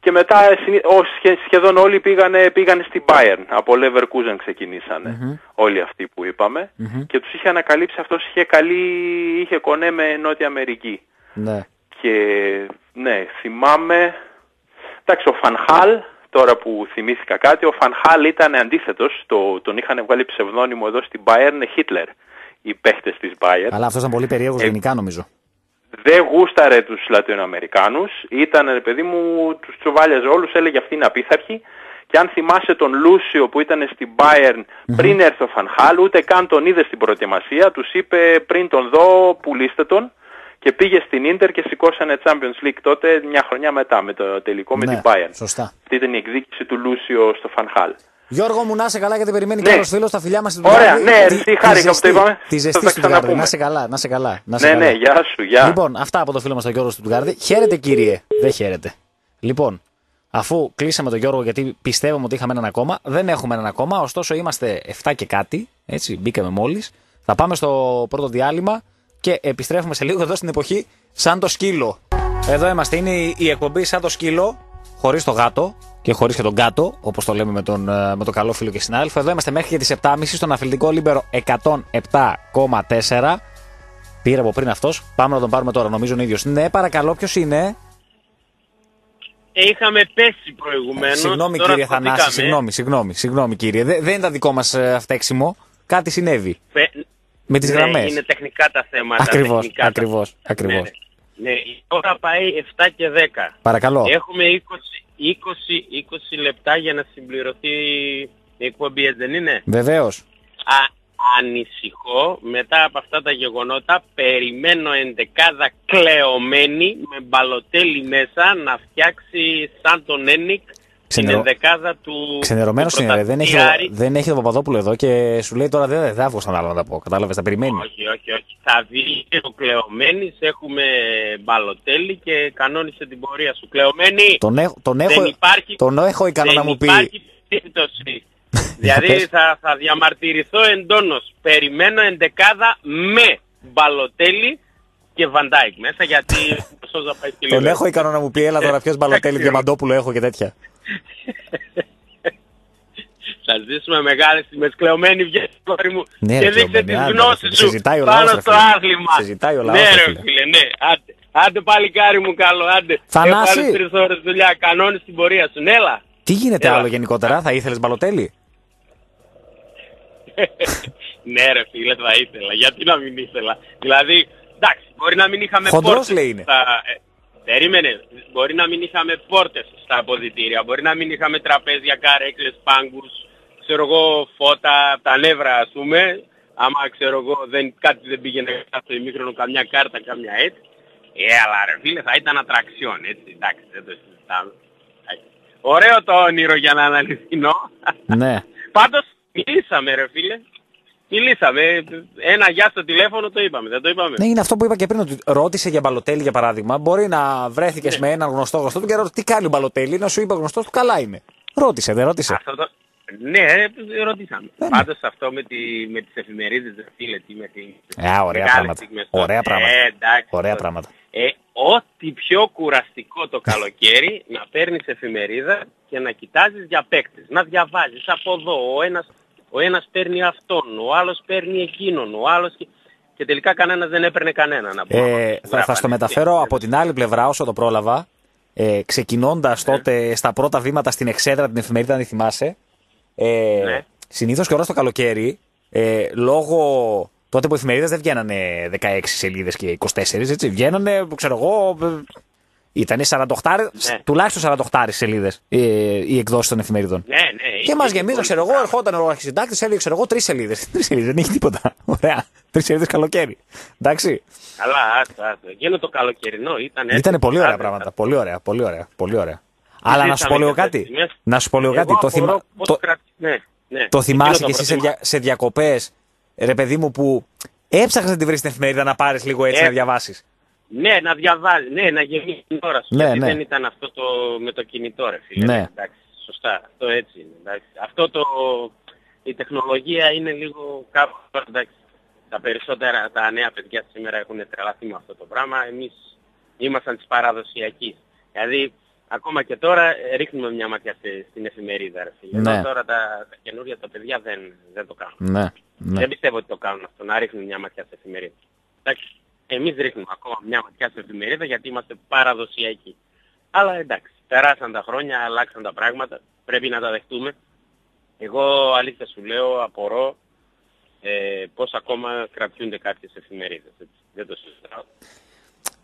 και μετά συνη- ο- σχε- σχεδόν όλοι πήγανε, πήγανε στην Bayern. Από Leverkusen ξεκινησανε Όλοι αυτοί που είπαμε. Και τους είχε ανακαλύψει αυτός είχε καλή, είχε κονέ με Νότια Αμερική. Ναι. Και ναι, θυμάμαι... Εντάξει, ο Φανχάλ, τώρα που θυμήθηκα κάτι, ο Φανχάλ ήταν αντίθετος. Το, τον είχαν βγάλει ψευδόνυμο εδώ στην Bayern Hitler. Οι παίχτες της Bayern. Αλλά αυτός ήταν πολύ περίεργος Ε, γενικά νομίζω. Δεν γούσταρε τους Λατινοαμερικάνους, ήταν ρε παιδί μου, τους τσουβάλιαζε όλους, έλεγε αυτή είναι απίθαρχη Και αν θυμάσαι τον Λούσιο που ήταν στην Bayern πριν έρθει ο Φανχάλ, ούτε καν τον είδε στην προετοιμασία, τους είπε πριν τον δω πουλήστε τον και πήγε στην Ίντερ και σηκώσανε Champions League τότε μια χρονιά μετά με το τελικό με Ναι, την Bayern. σωστά. Αυτή ήταν η εκδίκηση του Λούσιο στο Φανχάλ. Γιώργο μου, να είσαι καλά γιατί περιμένει Ναι. κι άλλο φίλος. Τα φιλιά μας στην Ωραία, Τουτγκάρδη. ναι, Τη- εσύ τη χάρηκα που το ζεστή- είπαμε. Τη Θα ζεστή τα στην Τουτγκάρδη. ξαναπούμε. Να είσαι καλά, να είσαι καλά. Να είσαι Ναι, καλά. ναι, γεια σου, γεια. Λοιπόν, αυτά από το φίλο μας τον Γιώργο Στουτγκάρδη. Χαίρετε, κύριε. Δεν χαίρετε. Λοιπόν, αφού κλείσαμε τον Γιώργο γιατί πιστεύουμε ότι είχαμε έναν ακόμα, δεν έχουμε έναν ακόμα, ωστόσο είμαστε 7 και κάτι. Έτσι, μπήκαμε μόλις. Θα πάμε στο πρώτο διάλειμμα και επιστρέφουμε σε λίγο εδώ στην εκπομπή σαν το σκύλο. Εδώ είμαστε. Είναι η- η εκπομπή σαν το σκύλο, χωρίς το γάτο και χωρίς και τον κάτω, όπως το λέμε με τον, ε, με τον καλό φίλο και συνάδελφο. Εδώ είμαστε μέχρι και τις 7.30 στον αθλητικό Λίμπερο 107,4. Πήρε από πριν αυτός. Πάμε να τον πάρουμε τώρα. Νομίζω είναι ο ίδιος. Ναι, παρακαλώ, ποιος είναι; Ε, είχαμε πέσει προηγουμένως. Συγγνώμη κύριε Θανάση, συγγνώμη, συγγνώμη, συγγνώμη κύριε. Δεν, δεν ήταν δικό μας φταίξιμο. Κάτι συνέβη. Με τις ναι, γραμμές. Είναι τεχνικά τα θέματα. Ακριβώς, τεχνικά τα- ακριβώς, Ναι, ακριβώς. ναι. Ναι, η ώρα πάει 7 και 10. Παρακαλώ. Έχουμε 20, 20, 20 λεπτά για να συμπληρωθεί η εκπομπή, έτσι δεν είναι; Βεβαίως. Α, ανησυχώ μετά από αυτά τα γεγονότα περιμένω εντεκάδα κλεωμένη με μπαλοτέλη μέσα να φτιάξει σαν τον Ένικ την Ξενερο- ενδεκάδα του Ξενερωμένος του είναι. ρε. Δεν έχει, πρωταθλητή. δεν έχει τον Παπαδόπουλο εδώ και σου λέει τώρα δεν, δεν θα βγω στον άλλο να τα πω. Κατάλαβες, θα περιμένει. Όχι, όχι, όχι. Θα βγει ο Κλεωμένης, έχουμε μπαλοτέλη και κανόνισε την πορεία σου. Κλεωμένη, Τον, έχω, τον, έχω, δεν υπάρχει, τον έχω ικανό να δεν μου πει. υπάρχει περίπτωση. (laughs) δηλαδή πες. θα, θα διαμαρτυρηθώ εντόνως. Περιμένω εντεκάδα με μπαλοτέλη και Βαντάικ μέσα γιατί ο Σόζα πάει στη Τον Λίβερπουλ. έχω ικανό να μου πει, έλα τώρα ποιος μπαλοτέλη εντάξει. διαμαντόπουλο έχω και τέτοια. Θα ζήσουμε μεγάλες στιγμές. Κλεωμένη βγαίνει κόρη μου Ναι, και ρε, δείξε Κλεωμένη, τις άντε, ρε, γνώσεις φίλε. σου Συζητάει ο λαός, πάνω ρε, στο φίλε. άθλημα. Συζητάει ο λαός, Ναι ρε, ρε φίλε. φίλε, ναι. Άντε, άντε παλικάρι μου καλό, άντε. Θανάση. Έχω άλλες τρεις ώρες δουλειά, κανόνες την πορεία σου. Ναι, έλα. Τι γίνεται Έλα. άλλο γενικότερα, θα ήθελες μπαλοτέλη; (laughs) ναι ρε φίλε, θα ήθελα. Γιατί να μην ήθελα; Δηλαδή, εντάξει, μπορεί να μην είχαμε Χοντρός, πόρτες λέει, είναι. Στα... ε, περίμενε. Μπορεί να μην είχαμε πόρτες στα αποδητήρια. Μπορεί να μην είχαμε τραπέζια, καρέκλες, πάγκους, ξέρω εγώ, φώτα, τα νεύρα ας πούμε. Άμα ξέρω εγώ δεν, κάτι δεν πήγαινε στο ημίχρονο, καμιά κάρτα, καμιά έτσι. Ε, αλλά ρε φίλε θα ήταν ατραξιόν, έτσι, εντάξει, δεν το συζητάμε. Εντάξει. Ωραίο το όνειρο για να αναλυθινώ. ναι. Πάντως μιλήσαμε ρε φίλε. Μιλήσαμε. Ένα γεια στο τηλέφωνο το είπαμε. Δεν το είπαμε. Ναι, είναι αυτό που είπα και πριν, ότι ρώτησε για μπαλοτέλη για παράδειγμα. Μπορεί να βρέθηκες με έναν γνωστό γνωστό του και ρώτησε τι κάνει ο μπαλοτέλη, να σου είπε ο γνωστός του καλά είναι. Ρώτησε, δεν ρώτησε. Αυτό το... Ναι, ε, ρωτήσαμε. Ναι, ναι. Πάντως αυτό με, τη, με τις εφημερίδες, ρε φίλε, τι με τη... Α, ωραία μεγάλες πράγματα. στιγμές Ωραία τώρα. πράγματα. Ε, εντάξει, Ωραία τώρα. πράγματα. Ε, ό,τι πιο κουραστικό το καλοκαίρι να παίρνεις εφημερίδα και να κοιτάζεις για παίκτες. Να διαβάζεις από εδώ. Ο ένας, ο ένας παίρνει αυτόν, ο άλλος παίρνει εκείνον, ο άλλος... Και, και τελικά κανένας δεν έπαιρνε κανένα να πούμε. Ε, θα, θα στο μεταφέρω από την άλλη πλευρά όσο το πρόλαβα. Ε, Ξεκινώντας Ναι. τότε στα πρώτα βήματα στην Εξέδρα την εφημερίδα, αν τη θυμάσαι. Ε, Ναι. Συνήθως και ώρα στο καλοκαίρι, ε, λόγω τότε που οι εφημερίδες δεν βγαίνανε 16 σελίδες και 24, έτσι. Βγαίνανε, ξέρω εγώ, ε, ήταν 48, Ναι. τουλάχιστον 48 σελίδες ε, οι εκδόσεις των εφημερίδων. Ναι, ναι. Και μα είχε γεμίζαν, πολύ ξέρω εγώ, πράγμα. ερχόταν ο αρχισυντάκτη, έλεγε, ξέρω εγώ, τρεις σελίδες. (laughs) Τρεις σελίδες, δεν έχει τίποτα. Ωραία. Τρεις σελίδες καλοκαίρι. Εντάξει. Καλά, άστο, άστο. Εκείνο το καλοκαιρινό ήταν έτσι. Ήταν πολύ ωραία Άντε, πράγματα. Πολύ ωραία, πολύ ωραία. Πολύ ωραία. Αλλά να σου πω Ζήσαμε λίγο και αυτές κάτι. τις στιγμές; Να σου πω λίγο Εγώ κάτι. Το, απορώ θυμα... πώς το, κρα- Ναι, ναι. το Εκείνο θυμάσαι το κι εσύ σε, προτιμά. δια... σε διακοπές, ρε παιδί μου, που έψαχνες να τη βρεις στην εφημερίδα να πάρεις λίγο έτσι Ε, να διαβάσεις. Ναι, να διαβάζει, ναι, να γεμίσει την ώρα σου. Ναι, γιατί ναι. δεν ήταν αυτό το με το κινητό, ρε φίλε. Ναι. Εντάξει, σωστά, αυτό έτσι είναι. Εντάξει. Αυτό το, η τεχνολογία είναι λίγο κάπου, εντάξει. Τα περισσότερα, τα νέα παιδιά σήμερα έχουν τρελαθεί με αυτό το πράγμα. Εμείς ήμασταν της παραδοσιακής. Δηλαδή, ακόμα και τώρα ε, ρίχνουμε μια ματιά στη- στην εφημερίδα, ρε φίλε. Ναι. Ενώ τώρα τα, τα καινούργια τα παιδιά δεν, δεν το κάνουν. Ναι. ναι. Δεν πιστεύω ότι το κάνουν αυτό, να ρίχνουν μια ματιά σε εφημερίδα. Εντάξει, εμείς ρίχνουμε ακόμα μια ματιά σε εφημερίδα γιατί είμαστε παραδοσιακοί. Αλλά εντάξει, περάσαν τα χρόνια, αλλάξαν τα πράγματα, πρέπει να τα δεχτούμε. Εγώ αλήθεια σου λέω, απορώ ε, πώς ακόμα κρατιούνται κάποιες εφημερίδες. έτσι. Δεν το συζητάω.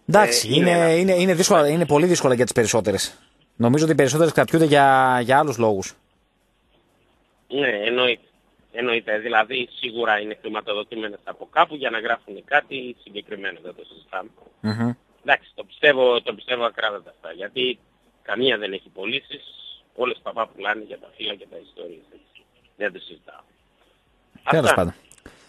Εντάξει, Ε, είναι είναι, ένα- είναι, είναι, δύσκολα, είναι πολύ δύσκολα για τις περισσότερες. Νομίζω ότι οι περισσότερες κρατιούνται για, για άλλους λόγους. Ναι, εννοείται. Εννοείται. Δηλαδή σίγουρα είναι χρηματοδοτημένες από κάπου για να γράφουν κάτι συγκεκριμένο, δεν το συζητάμε. Μμμ. Εντάξει, το πιστεύω, το πιστεύω ακράδαντα αυτά. Γιατί καμία δεν έχει πωλήσεις. Όλες παπά πουλάνε για τα φύλλα και τα ιστορίες. έτσι. Δεν το συζητάω. Τέλος Αυτά. πάντων.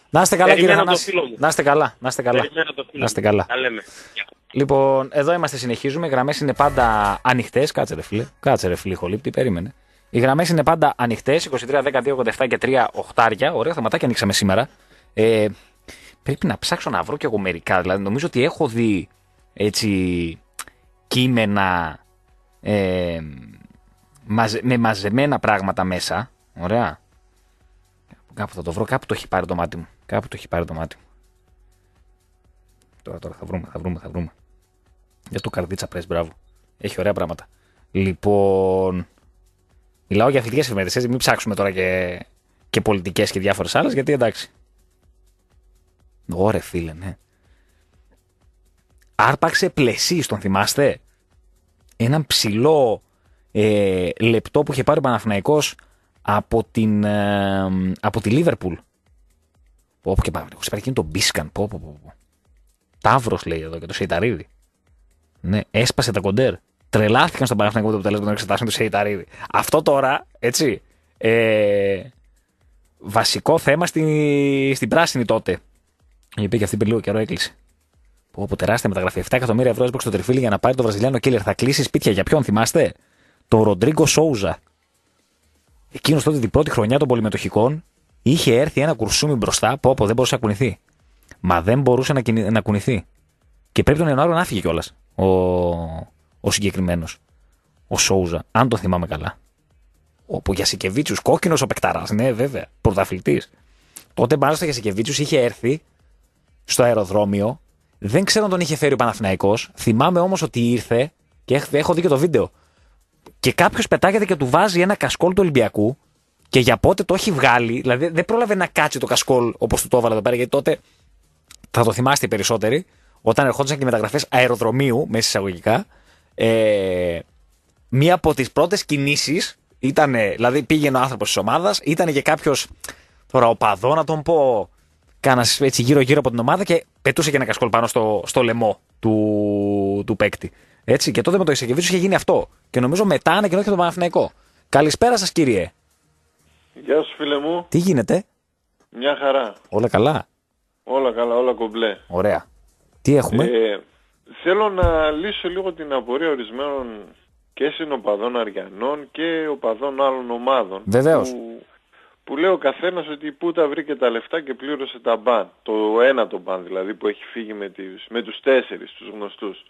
Να είστε καλά, κύριε Περιμένω το Θανάση. φίλο μου. Να είστε καλά. Να είστε καλά. Περιμένω το φίλο Να είστε μου. καλά. Τα λέμε. Γεια. Λοιπόν, εδώ είμαστε, συνεχίζουμε. Οι γραμμές είναι πάντα ανοιχτές. Κάτσε ρε φίλε. Κάτσε ρε φίλε, χολύπτη, περίμενε. Οι γραμμές είναι πάντα ανοιχτές. 23, 10, 2, 87 και 3 οχτάρια. Ωραία θεματάκια ανοίξαμε σήμερα. Ε, πρέπει να ψάξω να βρω κι εγώ μερικά. Δηλαδή, νομίζω ότι έχω δει έτσι κείμενα ε, μαζε- με μαζεμένα πράγματα μέσα. Ωραία. Κάπου θα το βρω. Κάπου το έχει πάρει το μάτι μου. Κάπου το έχει πάρει το μάτι μου. Τώρα, τώρα θα βρούμε, θα βρούμε, θα βρούμε. Για το καρδίτσα πρέσ, μπράβο. Έχει ωραία πράγματα. Λοιπόν. Μιλάω για αθλητικές εφημερίδες, έτσι. Μην ψάξουμε τώρα και, και πολιτικές και διάφορες άλλες, γιατί εντάξει. Ωρε φίλε, ναι. Άρπαξε πλεσί, τον θυμάστε; Έναν ψηλό ε, λεπτό που είχε πάρει ο Παναθηναϊκός από την, ε, από τη Λίβερπουλ. Όπου και πάμε. Έχω πάρει εκείνο τον Μπίσκαν. Πω, πω, πω, πω. Ταύρος λέει εδώ και το Σεϊταρίδη. Ναι, έσπασε τα κοντέρ. Τρελάθηκαν στον Παναθηναϊκό με το αποτέλεσμα των εξετάσεων του Σεϊταρίδη. Αυτό τώρα, έτσι. Ε, βασικό θέμα στη, στην πράσινη τότε. Η οποία και αυτή πριν λίγο καιρό έκλεισε. Που από τεράστια μεταγραφή. 7 εκατομμύρια ευρώ έσπρωξε το τριφύλι για να πάρει το Βραζιλιάνο Κίλλερ. Θα κλείσει σπίτια για ποιον θυμάστε; Το Ροντρίγκο Σόουζα. Εκείνος τότε την πρώτη χρονιά των πολυμετοχικών είχε έρθει ένα κουρσούμι μπροστά. Πω, πω δεν μπορούσε να κουνηθεί. Μα δεν μπορούσε να, κινη- να κουνηθεί. Και πρέπει τον Ιανουάριο να φύγει κιόλας ο, ο συγκεκριμένος. Ο Σόουζα, αν τον θυμάμαι καλά. Ο Γιασικεβίτσιου, κόκκινος ο Πεκταράς, ναι, βέβαια. Πρωταθλητής. Τότε μάλιστα ο Γιασικεβίτσιου είχε έρθει στο αεροδρόμιο. Δεν ξέρω αν τον είχε φέρει ο Παναθηναϊκός. Θυμάμαι όμως ότι ήρθε και έχ- έχω δει και το βίντεο. Και κάποιος πετάγεται και του βάζει ένα κασκόλ του Ολυμπιακού και για πότε το έχει βγάλει. Δηλαδή δεν πρόλαβε να κάτσει το κασκόλ όπως του το έβαλε εδώ πέρα, γιατί τότε θα το θυμάστε οι περισσότεροι, όταν ερχόντουσαν και οι μεταγραφές αεροδρομίου, μέσα εισαγωγικά, ε, μία από τις πρώτες κινήσεις ήταν, δηλαδή πήγαινε ο άνθρωπος της ομάδας, ήταν και κάποιος τώρα οπαδό να τον πω, κάνας έτσι γύρω-γύρω από την ομάδα και πετούσε και ένα κασκόλ πάνω στο, στο λαιμό του, του παίκτη. Έτσι, και τότε με το Ισακεβίτσιο είχε γίνει αυτό. Και νομίζω μετά ανακοινώθηκε το Παναθηναϊκό. Καλησπέρα σας, κύριε. Γεια σου φίλε μου, Τι γίνεται, μια χαρά. Όλα καλά; Όλα καλά, όλα κομπλέ. Ωραία. Τι έχουμε; Ε, θέλω να λύσω λίγο την απορία ορισμένων και συνοπαδών Αριανών και οπαδών άλλων ομάδων. Βεβαίως. Που, που λέει ο καθένας ότι πού τα βρήκε τα λεφτά και πλήρωσε τα μπαν. Το ένα το μπαν δηλαδή που έχει φύγει με, τις, με τους τέσσερις, τους γνωστούς.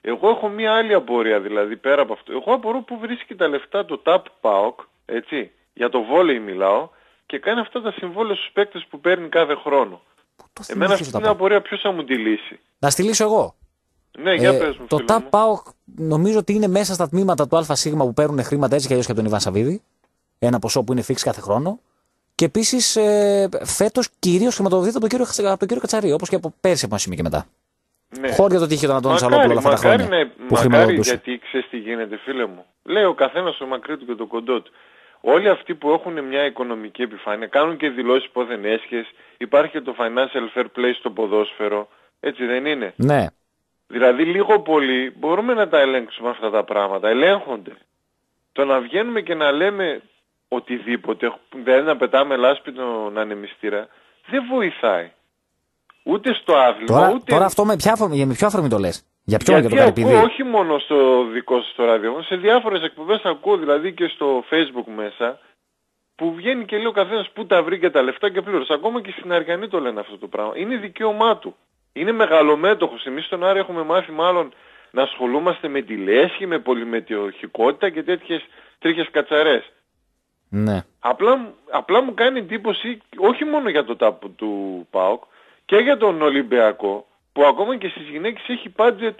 Εγώ έχω μία άλλη απορία δηλαδή πέρα από αυτό. Εγώ απορώ πού βρίσκει τα λεφτά το TAP PAOK, έτσι, για το βόλεϊ μιλάω, και κάνει αυτά τα συμβόλαια στους παίκτες που παίρνει κάθε χρόνο. Το Εμένα θυμήθηκες αυτή το την TAP. απορία ποιος θα μου τη λύσει. Να στη λύσω εγώ. Ναι, για Ε, πες μου το φίλε TAP μου. PAOK νομίζω ότι είναι μέσα στα τμήματα του ΑΣ που παίρνουν χρήματα έτσι και αλλιώς και από τον Ιβάν Σαββίδη. Ένα ποσό που είναι φίξ κάθε χρόνο. Και επίσης ε, φέτος κυρίως χρηματοδοτείται από τον κύριο, Χατσα- από τον κύριο Κατσαρή, όπως και από πέρσι από ένα σημείο και μετά. Ναι. Χώρια το τύχη τον Αντώνη Μακάρι, Σαλόπουλο όλα αυτά τα μακάρι, χρόνια ναι, που μακάρι χρηματοδοτούσε. γιατί ξέρεις τι γίνεται φίλε μου. Λέει ο καθένας το μακρύ του και το κοντό του. Όλοι αυτοί που έχουν μια οικονομική επιφάνεια κάνουν και δηλώσεις πόθεν έσχες. Υπάρχει και το financial fair play στο ποδόσφαιρο. Έτσι δεν είναι; Ναι, Δηλαδή λίγο πολύ μπορούμε να τα ελέγξουμε αυτά τα πράγματα. Ελέγχονται. Το να βγαίνουμε και να λέμε οτιδήποτε, δηλαδή να πετάμε λάσπινο ανεμιστήρα, δεν βοηθάει. Ούτε στο άθλημα, τώρα, ούτε... τώρα αυτό με ποια, αφορμή- για με ποια αφορμή το λες; Για ποιο, για Γιατί το Καρυπίδη. ακούω όχι μόνο στο δικό σας το ραδιόφωνο, σε διάφορες εκπομπές ακούω δηλαδή και στο facebook μέσα, που βγαίνει και λέει ο καθένας πού τα βρήκε τα λεφτά και πλήρωσε. Ακόμα και στην Αργανή το λένε αυτό το πράγμα. Είναι δικαίωμά του. Είναι μεγαλομέτωχος. Εμείς στον Άρη έχουμε μάθει μάλλον να ασχολούμαστε με τη λέσχη, με πολυμετειοχικότητα και τέτοιες τρίχες κατσαρές. Ναι. Απλά, μου- απλά μου κάνει εντύπωση όχι μόνο για το τάπο του ΠΑΟΚ και για τον Ολυμπιακό που ακόμα και στις γυναίκες έχει budget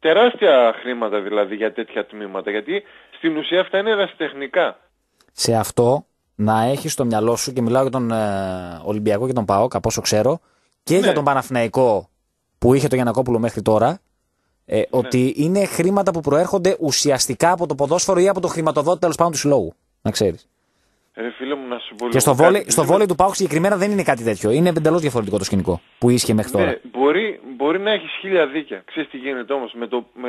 τεράστια χρήματα δηλαδή για τέτοια τμήματα γιατί στην ουσία αυτά είναι ερασιτεχνικά. σε αυτό να έχεις στο μυαλό σου και μιλάω για τον ε, Ολυμπιακό και τον ΠΑΟΚ, από όσο ξέρω, και Ναι. για τον Παναθηναϊκό που είχε το Γιανακόπουλο μέχρι τώρα, ε, ότι είναι χρήματα που προέρχονται ουσιαστικά από το ποδόσφαιρο ή από το χρηματοδότη τέλος πάντων του συλλόγου. Να ξέρεις. Ρε φίλε μου να σου πω Και στο λίγο βόλεϊ, κάτι. στο Δεν- βόλεϊ του Πάουκ συγκεκριμένα δεν είναι κάτι τέτοιο. Είναι εντελώς διαφορετικό το σκηνικό που ίσχυε μέχρι τώρα. Ναι, μπορεί, μπορεί να έχεις χίλια δίκια. Ξέρεις τι γίνεται όμως. Με το, με...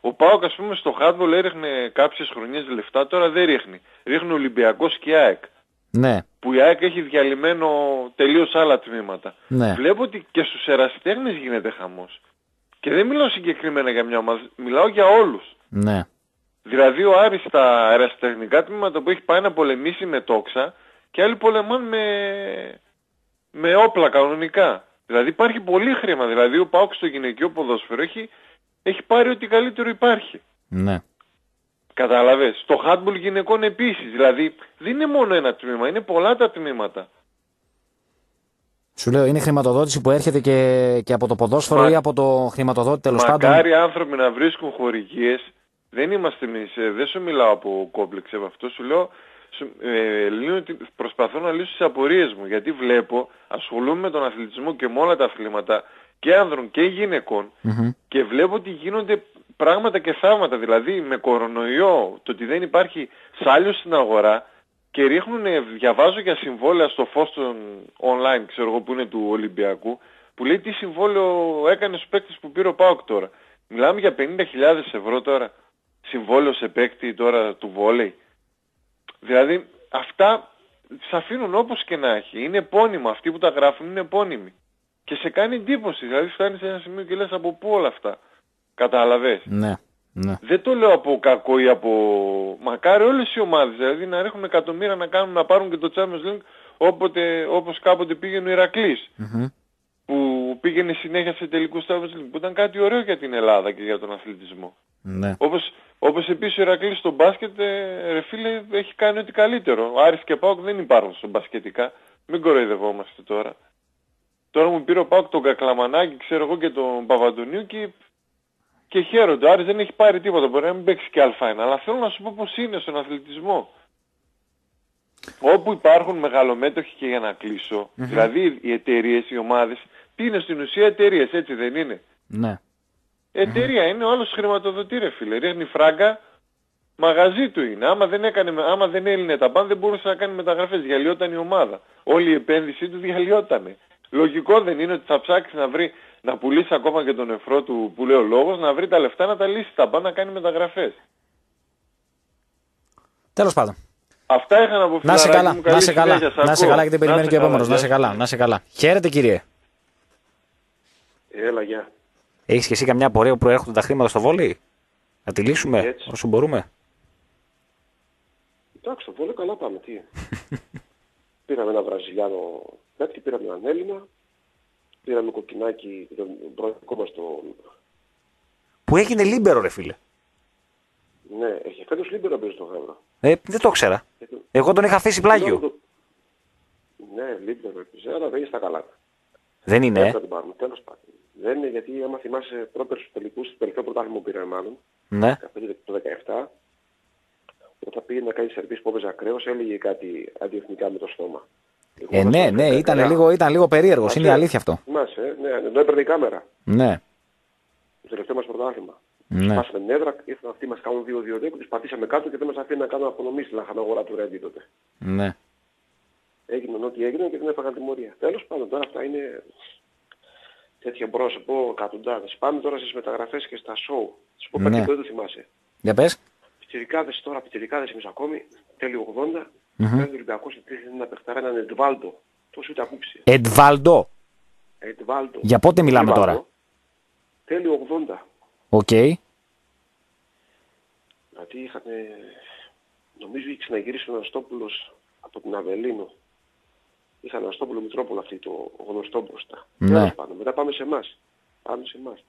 Ο Πάοκ ας πούμε στο hardball έριχνε κάποιες χρονιές λεφτά, τώρα δεν ρίχνει. Ρίχνει Ολυμπιακός και ΑΕΚ. Ναι, Που η ΑΕΚ έχει διαλυμένο τελείως άλλα τμήματα. ναι. Βλέπω ότι και στους ερασιτέχνες γίνεται χαμός. Και δεν μιλάω συγκεκριμένα για μια ομάδα, μιλάω για όλους. ναι. Δηλαδή ο Άρης στα αεραστεχνικά τμήματα που έχει πάει να πολεμήσει με τόξα και άλλοι πολεμάνε με, με όπλα κανονικά. Δηλαδή υπάρχει πολύ χρήμα. Δηλαδή ο Πάουκ στο γυναικείο ποδόσφαιρο έχει, έχει πάρει ό,τι καλύτερο υπάρχει. ναι. Κατάλαβες; Στο handball γυναικών επίσης. Δηλαδή δεν είναι μόνο ένα τμήμα, είναι πολλά τα τμήματα. Σου λέω, είναι χρηματοδότηση που έρχεται και, και από το ποδόσφαιρο Μα- ή από το χρηματοδότη τέλος πάντων. Μακάρι άνθρωποι να βρίσκουν χορηγίες. Δεν είμαστε εμείς, ε, δεν σου μιλάω από κόμπλεξ από αυτό, σου λέω, σου, ε, λύνω τη- προσπαθώ να λύσω τις απορίες μου, γιατί βλέπω, ασχολούμαι με τον αθλητισμό και με όλα τα αθλήματα, και άνδρων και γυναικών, Μμμ. και βλέπω ότι γίνονται πράγματα και θαύματα, δηλαδή με κορονοϊό, το ότι δεν υπάρχει σάλιος στην αγορά, και ρίχνουν, διαβάζω για συμβόλαια στο φως των online, ξέρω εγώ που είναι του Ολυμπιακού, που λέει τι συμβόλαιο έκανε στους παίκτες που πήρε ο ΠΑΟΚ τώρα. Μιλάμε για 50.000 ευρώ τώρα, συμβόλαιος σε παίκτη τώρα του βόλεϊ. Δηλαδή αυτά σε αφήνουν όπως και να έχει. Είναι επώνυμα, αυτοί που τα γράφουν είναι επώνυμοι. Και σε κάνει εντύπωση, δηλαδή φτάνεις σε ένα σημείο και λες από πού όλα αυτά. Κατάλαβες; Ναι, ναι. Δεν το λέω από κακό ή από... Μακάρι όλες οι ομάδες δηλαδή να ρίχνουν εκατομμύρια να, κάνουν, να πάρουν και το Champions League όποτε, όπως κάποτε πήγαινε ο Ηρακλής Μμμ. που πήγαινε συνέχεια σε τελικούς Champions League που ήταν κάτι ωραίο για την Ελλάδα και για τον αθλητισμό. ναι. Όπως, όπως επίσης ο Ηρακλής στο μπάσκετ ε, ρε φίλε έχει κάνει ό,τι καλύτερο. Ο Άρης και Πάοκ δεν υπάρχουν στο μπασκετικά. Μην κοροϊδευόμαστε τώρα. Τώρα μου πήρε ο Πάοκ τον Κακλαμανάκη, ξέρω εγώ και τον Παπαντονίου και, και χαίρονται. Ο Άρης δεν έχει πάρει τίποτα. Μπορεί να μην παίξει και αλφάινα. Αλλά θέλω να σου πω πως είναι στον αθλητισμό. Όπου υπάρχουν μεγαλομέτωχοι και για να κλεισω δηλαδή οι εταιρείες, οι ομάδες, τι είναι στην ουσία εταιρείες, έτσι δεν είναι; ναι. Εταιρεία είναι, ο άλλος χρηματοδοτεί ρε φίλε. Ρίχνει φράγκα, μαγαζί του είναι. Άμα δεν, έκανε, άμα δεν έλυνε τα μπαν δεν μπορούσε να κάνει μεταγραφές. Διαλυόταν η ομάδα. Όλη η επένδυσή του διαλυότανε. Λογικό δεν είναι ότι θα ψάξεις να βρει, να πουλήσει ακόμα και τον εφρό του που λέει ο λόγος, να βρει τα λεφτά να τα λύσει τα μπαν να κάνει μεταγραφές. Τέλος πάντων. Αυτά είχα να πω Να σε φιλαράκι καλά, μου, να καλή σε καλά. συνέχεια, σ' Να σε ακούω. καλά, γιατί περιμένει Να και ο σε επόμενος. καλά, Να σε γεια καλά, να σε καλά. Χαίρετε κύριε. Έλα, γεια. Έχεις και εσύ καμιά πορεία που προέρχονται τα χρήματα στο βόλεϊ. Να τη λύσουμε Έτσι. όσο μπορούμε; Εντάξει, το πολύ καλά πάμε. Τι. (laughs) πήραμε ένα Βραζιλιάνο παίκτη, πήραμε έναν Έλληνα, πήραμε κοκκινάκι τον πρώτο μας το... Που έγινε λίμπερο, ρε φίλε. Ναι, έχει φέτος Λίμπερο παίζει το γάβρο. Ε, δεν το ήξερα. Εγώ τον είχα αφήσει πλάγιο. Ναι, Λίμπερο έπαιζε, αλλά δεν είναι στα καλά. Δεν είναι, Δεν ε. θα την πάρουμε, τέλος πάντων. Δεν είναι γιατί άμα θυμάσαι πρώτα στους τελικούς, στο τελευταίο πρωτάθλημα που πήραμε μάλλον, Ναι. 15 το 17, όταν πήγε να κάνει σερβίς που έπαιζε ακραίος, έλεγε κάτι αντιεθνικά με το στόμα. Ε, ναι, ναι, ήταν λίγο, ήταν λίγο περίεργος. Είναι η αλήθεια αυτό. Θυμάσαι, ναι, ναι, το έπαιρνε η κάμερα. Ναι. Το τελευταίο μας πρωτάθλημα. Ναι. Σπάσαμε την έδρα, ήρθαν αυτοί μας κάνουν 2-2 και τους πατήσαμε κάτω και δεν μας αφήνουν να κάνουν απονομή στην είχαμε αγορά του Ρέντι τότε. Ναι. Έγιναν ό,τι έγιναν και δεν έφαγαν τιμωρία. Τέλος πάντων, τώρα αυτά είναι τέτοια πρόσωπο, εκατοντάδες. Πάμε τώρα στις μεταγραφές και στα show. Σου πω Ναι. κάτι που δεν το θυμάσαι. Για πες. Πιτσιρικάδες τώρα, πιτσιρικάδες εμείς ακόμη, τέλειο 80, Μμμ. παίρνει ο Ολυμπιακός και θέλει να παιχταρά έναν Εντβάλτο. Τόσο ούτε ακούψε. Εντβαλντό. Εντβάλτο. Για πότε μιλάμε τώρα; Τέλειο 80. Οκ. Δηλαδή είχαν, νομίζω είχε ξαναγυρίσει ο Αναστόπουλος από την Αβελίνο. Είχαν Αναστόπουλο Μητρόπολο αυτή το γνωστό μπροστά. Ναι. Τέλος πάντων. Μετά πάμε σε εμάς. Πάμε σε εμάς.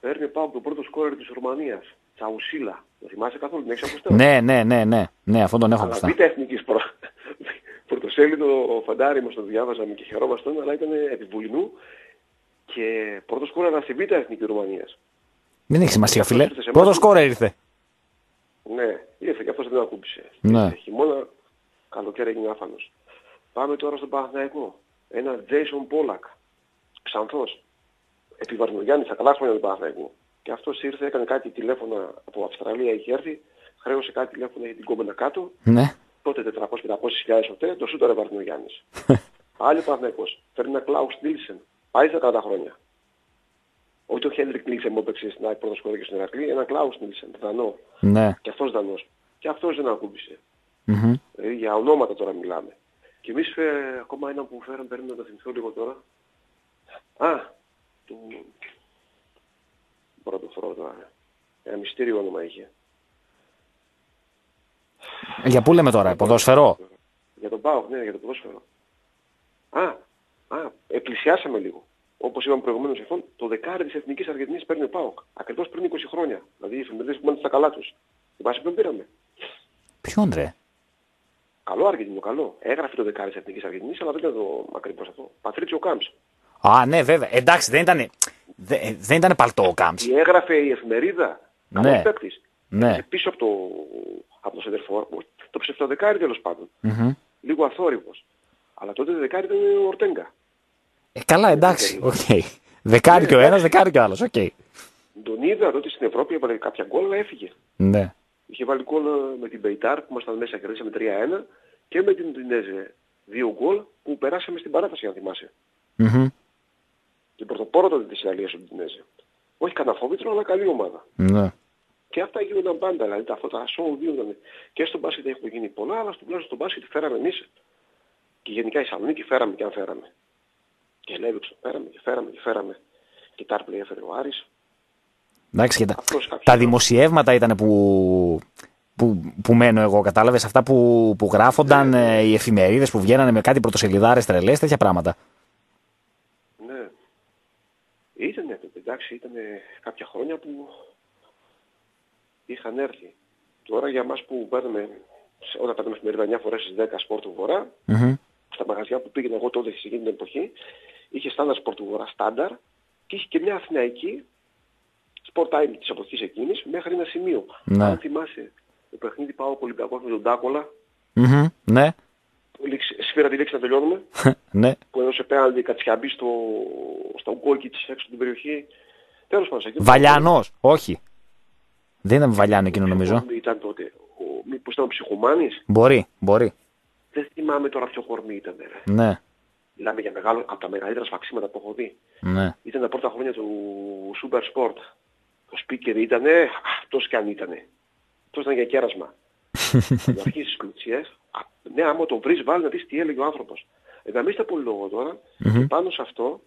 Παίρνει πάω από το πρώτο σκόρερ της Ρουμανίας. Τσαουσίλα. Το θυμάσαι καθόλου, την έχεις ακουστεί. Ναι, ναι, ναι, ναι. Ναι, αυτόν τον έχω Αλλά μπροστά. β' εθνικής προ... (laughs) πρωτοσέλιδο φαντάρι μας το διάβαζαμε και χαιρόμασταν, αλλά ήταν επιβουλινού και πρώτος σκόρερ στη β' εθνική Ρουμανίας. Δεν έχει σημασία, φίλε. ήρθε σε εμάς. Πρώτος σκόρερ ήρθε. Ναι, ήρθε και αυτός δεν ακούμπησε. Ναι. Ήρθε Χειμώνα, καλοκαίρι έγινε άφανος. Πάμε τώρα στον Παναθηναϊκό. Ένα Jason Pollack, Ξανθός. Επί Βαρνογιάννης, θα καλά χρόνια του Παναθηναϊκού. Και αυτός ήρθε, έκανε κάτι τηλέφωνα από Αυστραλία, είχε έρθει, χρέωσε κάτι τηλέφωνα για την κόμενα κάτω Ναι. τότε 400-500 χιλιάδες οτέ, το σούτο έβαρνε ο Γιάννης. (laughs) Άλλη ο Παναθηναϊκός, φέρνει ένα Κλάους Νίλσεν, πάει στα 40 χρόνια. Όχι το Χέντρικ Νίλσεν που έπαιξε στην ΑΕΚ πρώτο σκορ και στην Ερακλή, ένα Κλάους Νίλσεν, δανό. Ναι. Και αυτός δανός. Και αυτός δεν ακούμπησε. Μμμ. Δηλαδή για ονόματα τώρα μιλάμε. Και εμείς ε, ακόμα ένα που φέραμε, περίμενα να το θυμηθώ λίγο τώρα. Α, του... Μπορώ να το βρω τώρα. Ένα μυστήριο όνομα είχε. Για πού λέμε τώρα, ποδόσφαιρο; Για τον ΠΑΟΚ, ναι, για το ποδόσφαιρο. Α, α, ε, πλησιάσαμε λίγο. Όπως είπαμε προηγουμένως λοιπόν, το δεκάρι της Εθνικής Αργεντινής παίρνει ο ΠΑΟΚ. Ακριβώς πριν 20 χρόνια. Δηλαδή οι εφημερίδες που μένουν στα καλά τους. Θυμάσαι ποιον πήραμε. Ποιον ρε; Καλό Αργεντινό, καλό. Έγραφε το δεκάρι της Εθνικής Αργεντινής, αλλά δεν ήταν το ακριβώς αυτό. Πατρίτσιο Κάμψ. Α, ναι, βέβαια. Εντάξει, δεν ήταν. δε- δεν ήταν παλτό ο Κάμψ. Τι έγραφε η εφημερίδα. Ναι. Καλός παίκτης. Ναι. Έπαιζε Πίσω από το, από το σεντερφόρ. Το ψευτοδεκάρι τέλος πάντων. Μμμ. Λίγο αθόρυβος. Αλλά τότε το δεκάρι ήταν ο Ορτέγκα. Ε, καλά, εντάξει. Οκ. Δεκάρι και ο ένας, δεκάρι και ο άλλος. Οκ. Τον είδα τότε στην Ευρώπη, έβαλε κάποια γκολ, αλλά έφυγε. Ναι. Είχε βάλει γκολ ε, με την Μπεϊτάρ που ήμασταν μέσα, κερδίσαμε 3-1 και με την Ουντινέζε δύο γκολ που περάσαμε στην παράταση, αν θυμάσαι. Μμμ. Την πρωτοπόρο τότε της Ιταλίας Ουντινέζε. Όχι κανένα φόβητρο, αλλά καλή ομάδα. Ναι. Και αυτά γίνονταν πάντα, δηλαδή τα φώτα σοου γίνονταν. Και στον μπάσκετ έχουν γίνει πολλά, αλλά στον πλάσο στον μπάσκετ φέραμε εμείς. Και γενικά η Σαλονίκη φέραμε και αν φέραμε. Και Λέβιξον φέραμε και φέραμε και φέραμε. Και Τάρπλε έφερε ο Άρης. Εντάξει, και τα, Απλώς κάποιοι- τα δημοσιεύματα ήταν που, που, που μένω εγώ, κατάλαβες. Αυτά που, που γράφονταν ε, οι εφημερίδες που βγαίνανε με κάτι πρωτοσελιδάρε τρελέ, τέτοια πράγματα. Ναι. Ήτανε, εντάξει, ήταν κάποια χρόνια που είχαν έρθει. Τώρα για μας που παίρνουμε, σε- όταν παίρνουμε εφημερίδα 9 φορές στις 10 σπορ του Βορρά, Μμμ. στα μαγαζιά που πήγαινα εγώ τότε σε εκείνη την εποχή, είχε στάνταρ σπορ του Βορρά στάνταρ και είχε και μια αθηναϊκή sport time της εποχής εκείνης μέχρι ένα σημείο. Ναι. Αν θυμάσαι, το παιχνίδι πάω Ολυμπιακός με τον Τάκολα, Μμμ. Ναι. Που λήξη- σφύρα τη λέξη να τελειώνουμε, (laughs) ναι. που έδωσε πέναλτι Κατσιαμπή στο, στο γκολκιτς έξω από την περιοχή. Τέλος πάντων, σε εκείνο- Βαλιανός. Όχι. Δεν ήταν Βαλιάνο εκείνο νομίζω. Κορμί Ήταν τότε. Ο, μήπως ήταν ο ψυχομάνης. Μπορεί, μπορεί. Δεν θυμάμαι τώρα ποιο κορμί ήταν. Ρε. Ναι. Μιλάμε για μεγάλο, από τα μεγαλύτερα σφαξίματα που έχω δει. Ναι. Ήταν τα πρώτα χρόνια του Super Sport. Ο speaker ήτανε, αυτός κι αν ήτανε. Αυτός ήταν για κέρασμα. (laughs) να αρχίσεις τις κλουτσιές. Α, Ναι, άμα το βρεις βάλει να δεις τι έλεγε ο άνθρωπος. Ε, να μην στα πολύ λόγο τώρα. Και πάνω σε αυτό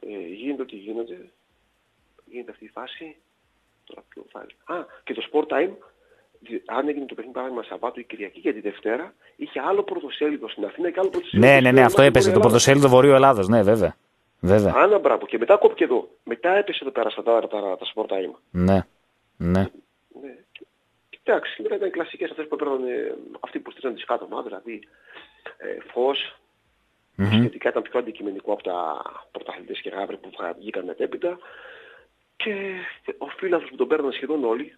ε, γίνεται ό,τι γίνεται. Γίνεται αυτή η φάση. Τώρα ποιο φάση. Α, και το Sport Time, δι- αν έγινε το παιχνίδι παράδειγμα Σαββάτο ή Κυριακή για τη Δευτέρα, είχε άλλο πρωτοσέλιδο στην Αθήνα και άλλο πρωτοσέλιδο Ναι, στην ναι, ναι, Ελλάδα, αυτό στην έπεσε. Το Ελλάδα. πρωτοσέλιδο Βορείου Ελλάδος. Ναι, βέβαια. Βέβαια. Άνα μπράβο. Και μετά κόπηκε εδώ. Μετά έπεσε εδώ πέρα στα τα, τα, τα Sport Time. Ναι. Ναι. Ναι. Κοιτάξτε, σήμερα ήταν οι κλασικές αυτές που έπαιρναν ε, αυτοί που στήριζαν τις κάτω ομάδες, δηλαδή ε, φως, Μμμ. σχετικά ήταν πιο αντικειμενικό από τα πρωταθλητές και γάβρε που βγα- βγήκαν μετέπειτα και ο φίλαθλος που τον παίρναν σχεδόν όλοι,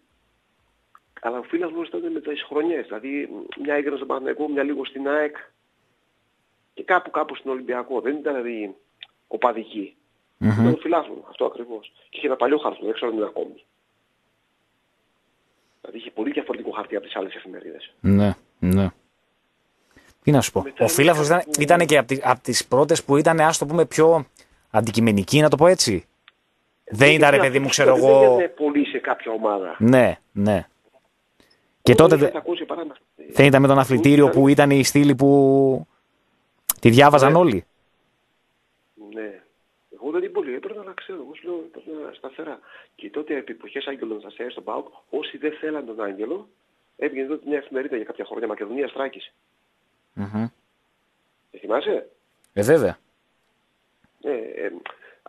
αλλά ο φίλαθλος ήταν με τις χρονιές, δηλαδή μια έγινε στον Παναγενικό, μια λίγο στην ΑΕΚ και κάπου κάπου στην Ολυμπιακό, δεν ήταν δηλαδή οπαδική. Μμμ. Ήταν φιλάθλο, αυτό ακριβώς. Και είχε ένα παλιό χαρτί, δεν ξέρω αν είναι ακόμη. Δηλαδή είχε πολύ διαφορετικό χαρτί από τις άλλες εφημερίδες. Ναι, ναι. Τι να σου πω. Μετά Ο Φύλαφος ήταν, που- ήταν και από, τις, από τις πρώτες που ήταν, ας το πούμε, πιο αντικειμενική, να το πω έτσι. Δεν ήταν, ρε Γιατί παιδί μου, αυτό ξέρω Δεν εγώ... είναι πολύ σε κάποια ομάδα. Ναι, ναι. Και τότε Είχε δε- 700 παράδειγμα. δεν ήταν με τον αθλητήριο που ήταν η στήλη που τη διάβαζαν Ναι. όλοι. Ναι. Εγώ δεν την πολύ έπαιρνα, αλλά ξέρω. Εγώ σου λέω έπαιρνα σταθερά. Και τότε επί εποχές Άγγελων Σταθερά στον ΠΑΟΚ, όσοι δεν θέλαν τον Άγγελο, έβγαινε τότε μια εφημερίδα για κάποια χρόνια, Μακεδονίας Στράκης. Μμμ. Ε, θυμάσαι; Ε, βέβαια. Ε, ε,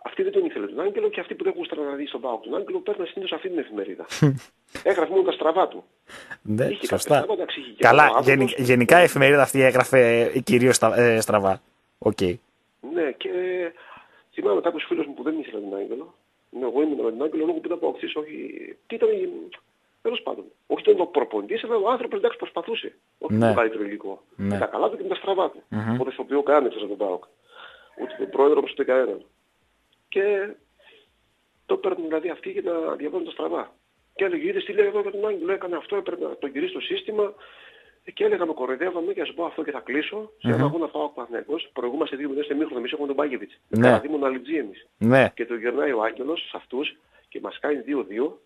αυτοί δεν τον ήθελε τον Άγγελο και αυτοί που δεν γούσταραν να δει στον ΠΑΟΚ τον Άγγελο παίρναν συνήθως αυτή την εφημερίδα. (laughs) Έγραφε μόνο τα στραβά του. Ναι, Είχε κάποια σωστά. στραβά, εντάξει, είχε και Καλά, ο άνθρωπος. γενι- γενικά η εφημερίδα αυτή έγραφε κυρίως στραβά. Οκ. Ναι, και θυμάμαι κάποιους φίλους μου που δεν ήθελαν τον Άγγελο. Ναι, εγώ ήμουν με τον Άγγελο λόγω που ήταν από όχι... Τι ήταν, τέλος πάντων. Όχι ήταν το προπονητής, αλλά ο άνθρωπος εντάξει προσπαθούσε. Όχι Ναι. το καλύτερο υλικό. Ναι. Με τα καλά του και με τα στραβά του. Μμμ. Οπότε στο οποίο κανένας εκτός από τον ΠΑΟΚ. Ούτε τον πρόεδρο, όπως ούτε κανέναν. Και το παίρνουν δηλαδή αυτοί για να διαβάζουν τα στραβά. Και έλεγε, είδες τι λέει εδώ για τον Άγγελο, έκανε αυτό, έπρεπε να τον γυρίσει στο σύστημα. Και έλεγα με κοροϊδεύαμε και να σου πω αυτό και θα κλείσω. Σε ένα αγώνα πάω Παναθηναϊκός, προηγούμαστε δύο μηδέν σε μήχρονο, εμείς έχουμε τον Μπάγεβιτς. Με Ναι. Καραδίμον Αλιτζή εμείς. Ναι. Και το γυρνάει ο Άγγελος σε αυτούς και μας κάνει 2-2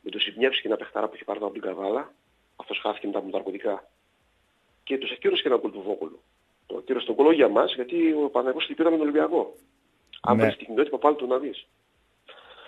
με το Σιμπνιεύσκι και ένα παιχτάρα που είχε πάρει από την Καβάλα. Αυτός χάθηκε μετά με τα ναρκωτικά. Και τους ακύρωσε και ένα γκολ του Βόκολου. Το ακύρωσε τον κολό για μας γιατί ο Παναγιώτης την πήραμε τον Ολυμπιακό. Αν Ναι. βρεις την κοινότητα πάλι του να δεις.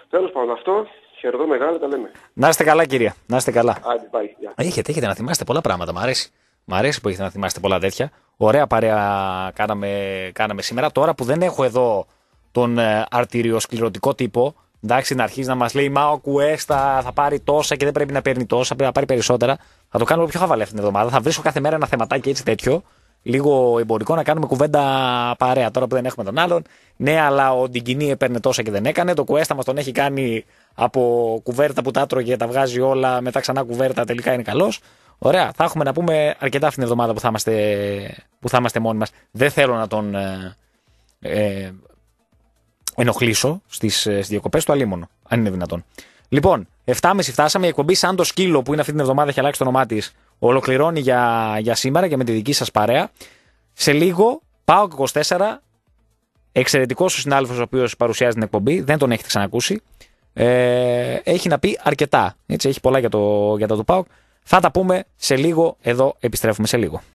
Τέλος πάντων αυτό, χαιρετώ μεγάλα, τα λέμε. Να είστε καλά, κυρία. Να είστε καλά. Άντε, bye. Γεια. Έχετε, έχετε να θυμάστε πολλά πράγματα. Μ' αρέσει. Μ' αρέσει που έχετε να θυμάστε πολλά τέτοια. Ωραία παρέα κάναμε, κάναμε σήμερα. Τώρα που δεν έχω εδώ τον ε, αρτηριοσκληρωτικό τύπο, εντάξει, να αρχίσει να μας λέει Μα ο Κουέστα θα πάρει τόσα και δεν πρέπει να παίρνει τόσα, πρέπει να πάρει περισσότερα. Θα το κάνουμε πιο χαβαλέ αυτήν την εβδομάδα. Θα βρίσκω κάθε μέρα ένα θεματάκι έτσι τέτοιο. Λίγο εμπορικό να κάνουμε κουβέντα παρέα τώρα που δεν έχουμε τον άλλον. Ναι, αλλά ο Ντιγκινή έπαιρνε τόσα και δεν έκανε. Το Κουέστα μας τον έχει κάνει από κουβέρτα που τα άτρωγε, τα βγάζει όλα, μετά ξανά κουβέρτα, τελικά είναι καλός. Ωραία, θα έχουμε να πούμε αρκετά αυτήν την εβδομάδα που θα είμαστε, που θα είμαστε μόνοι μας. Δεν θέλω να τον ε, ε, ενοχλήσω στις στις διακοπές του αλίμονο, αν είναι δυνατόν. Λοιπόν, 7.30 φτάσαμε. Η εκπομπή σαν το σκύλο που είναι αυτή την εβδομάδα, έχει αλλάξει το όνομά της, ολοκληρώνει για, για σήμερα και με τη δική σας παρέα. Σε λίγο, πάω 24. Εξαιρετικός ο συνάδελφος ο οποίος παρουσιάζει την εκπομπή, δεν τον έχετε ξανακούσει. Ε, έχει να πει αρκετά. Έτσι, έχει πολλά για το, για το του ΠΑΟΚ. Θα τα πούμε σε λίγο. Εδώ επιστρέφουμε σε λίγο.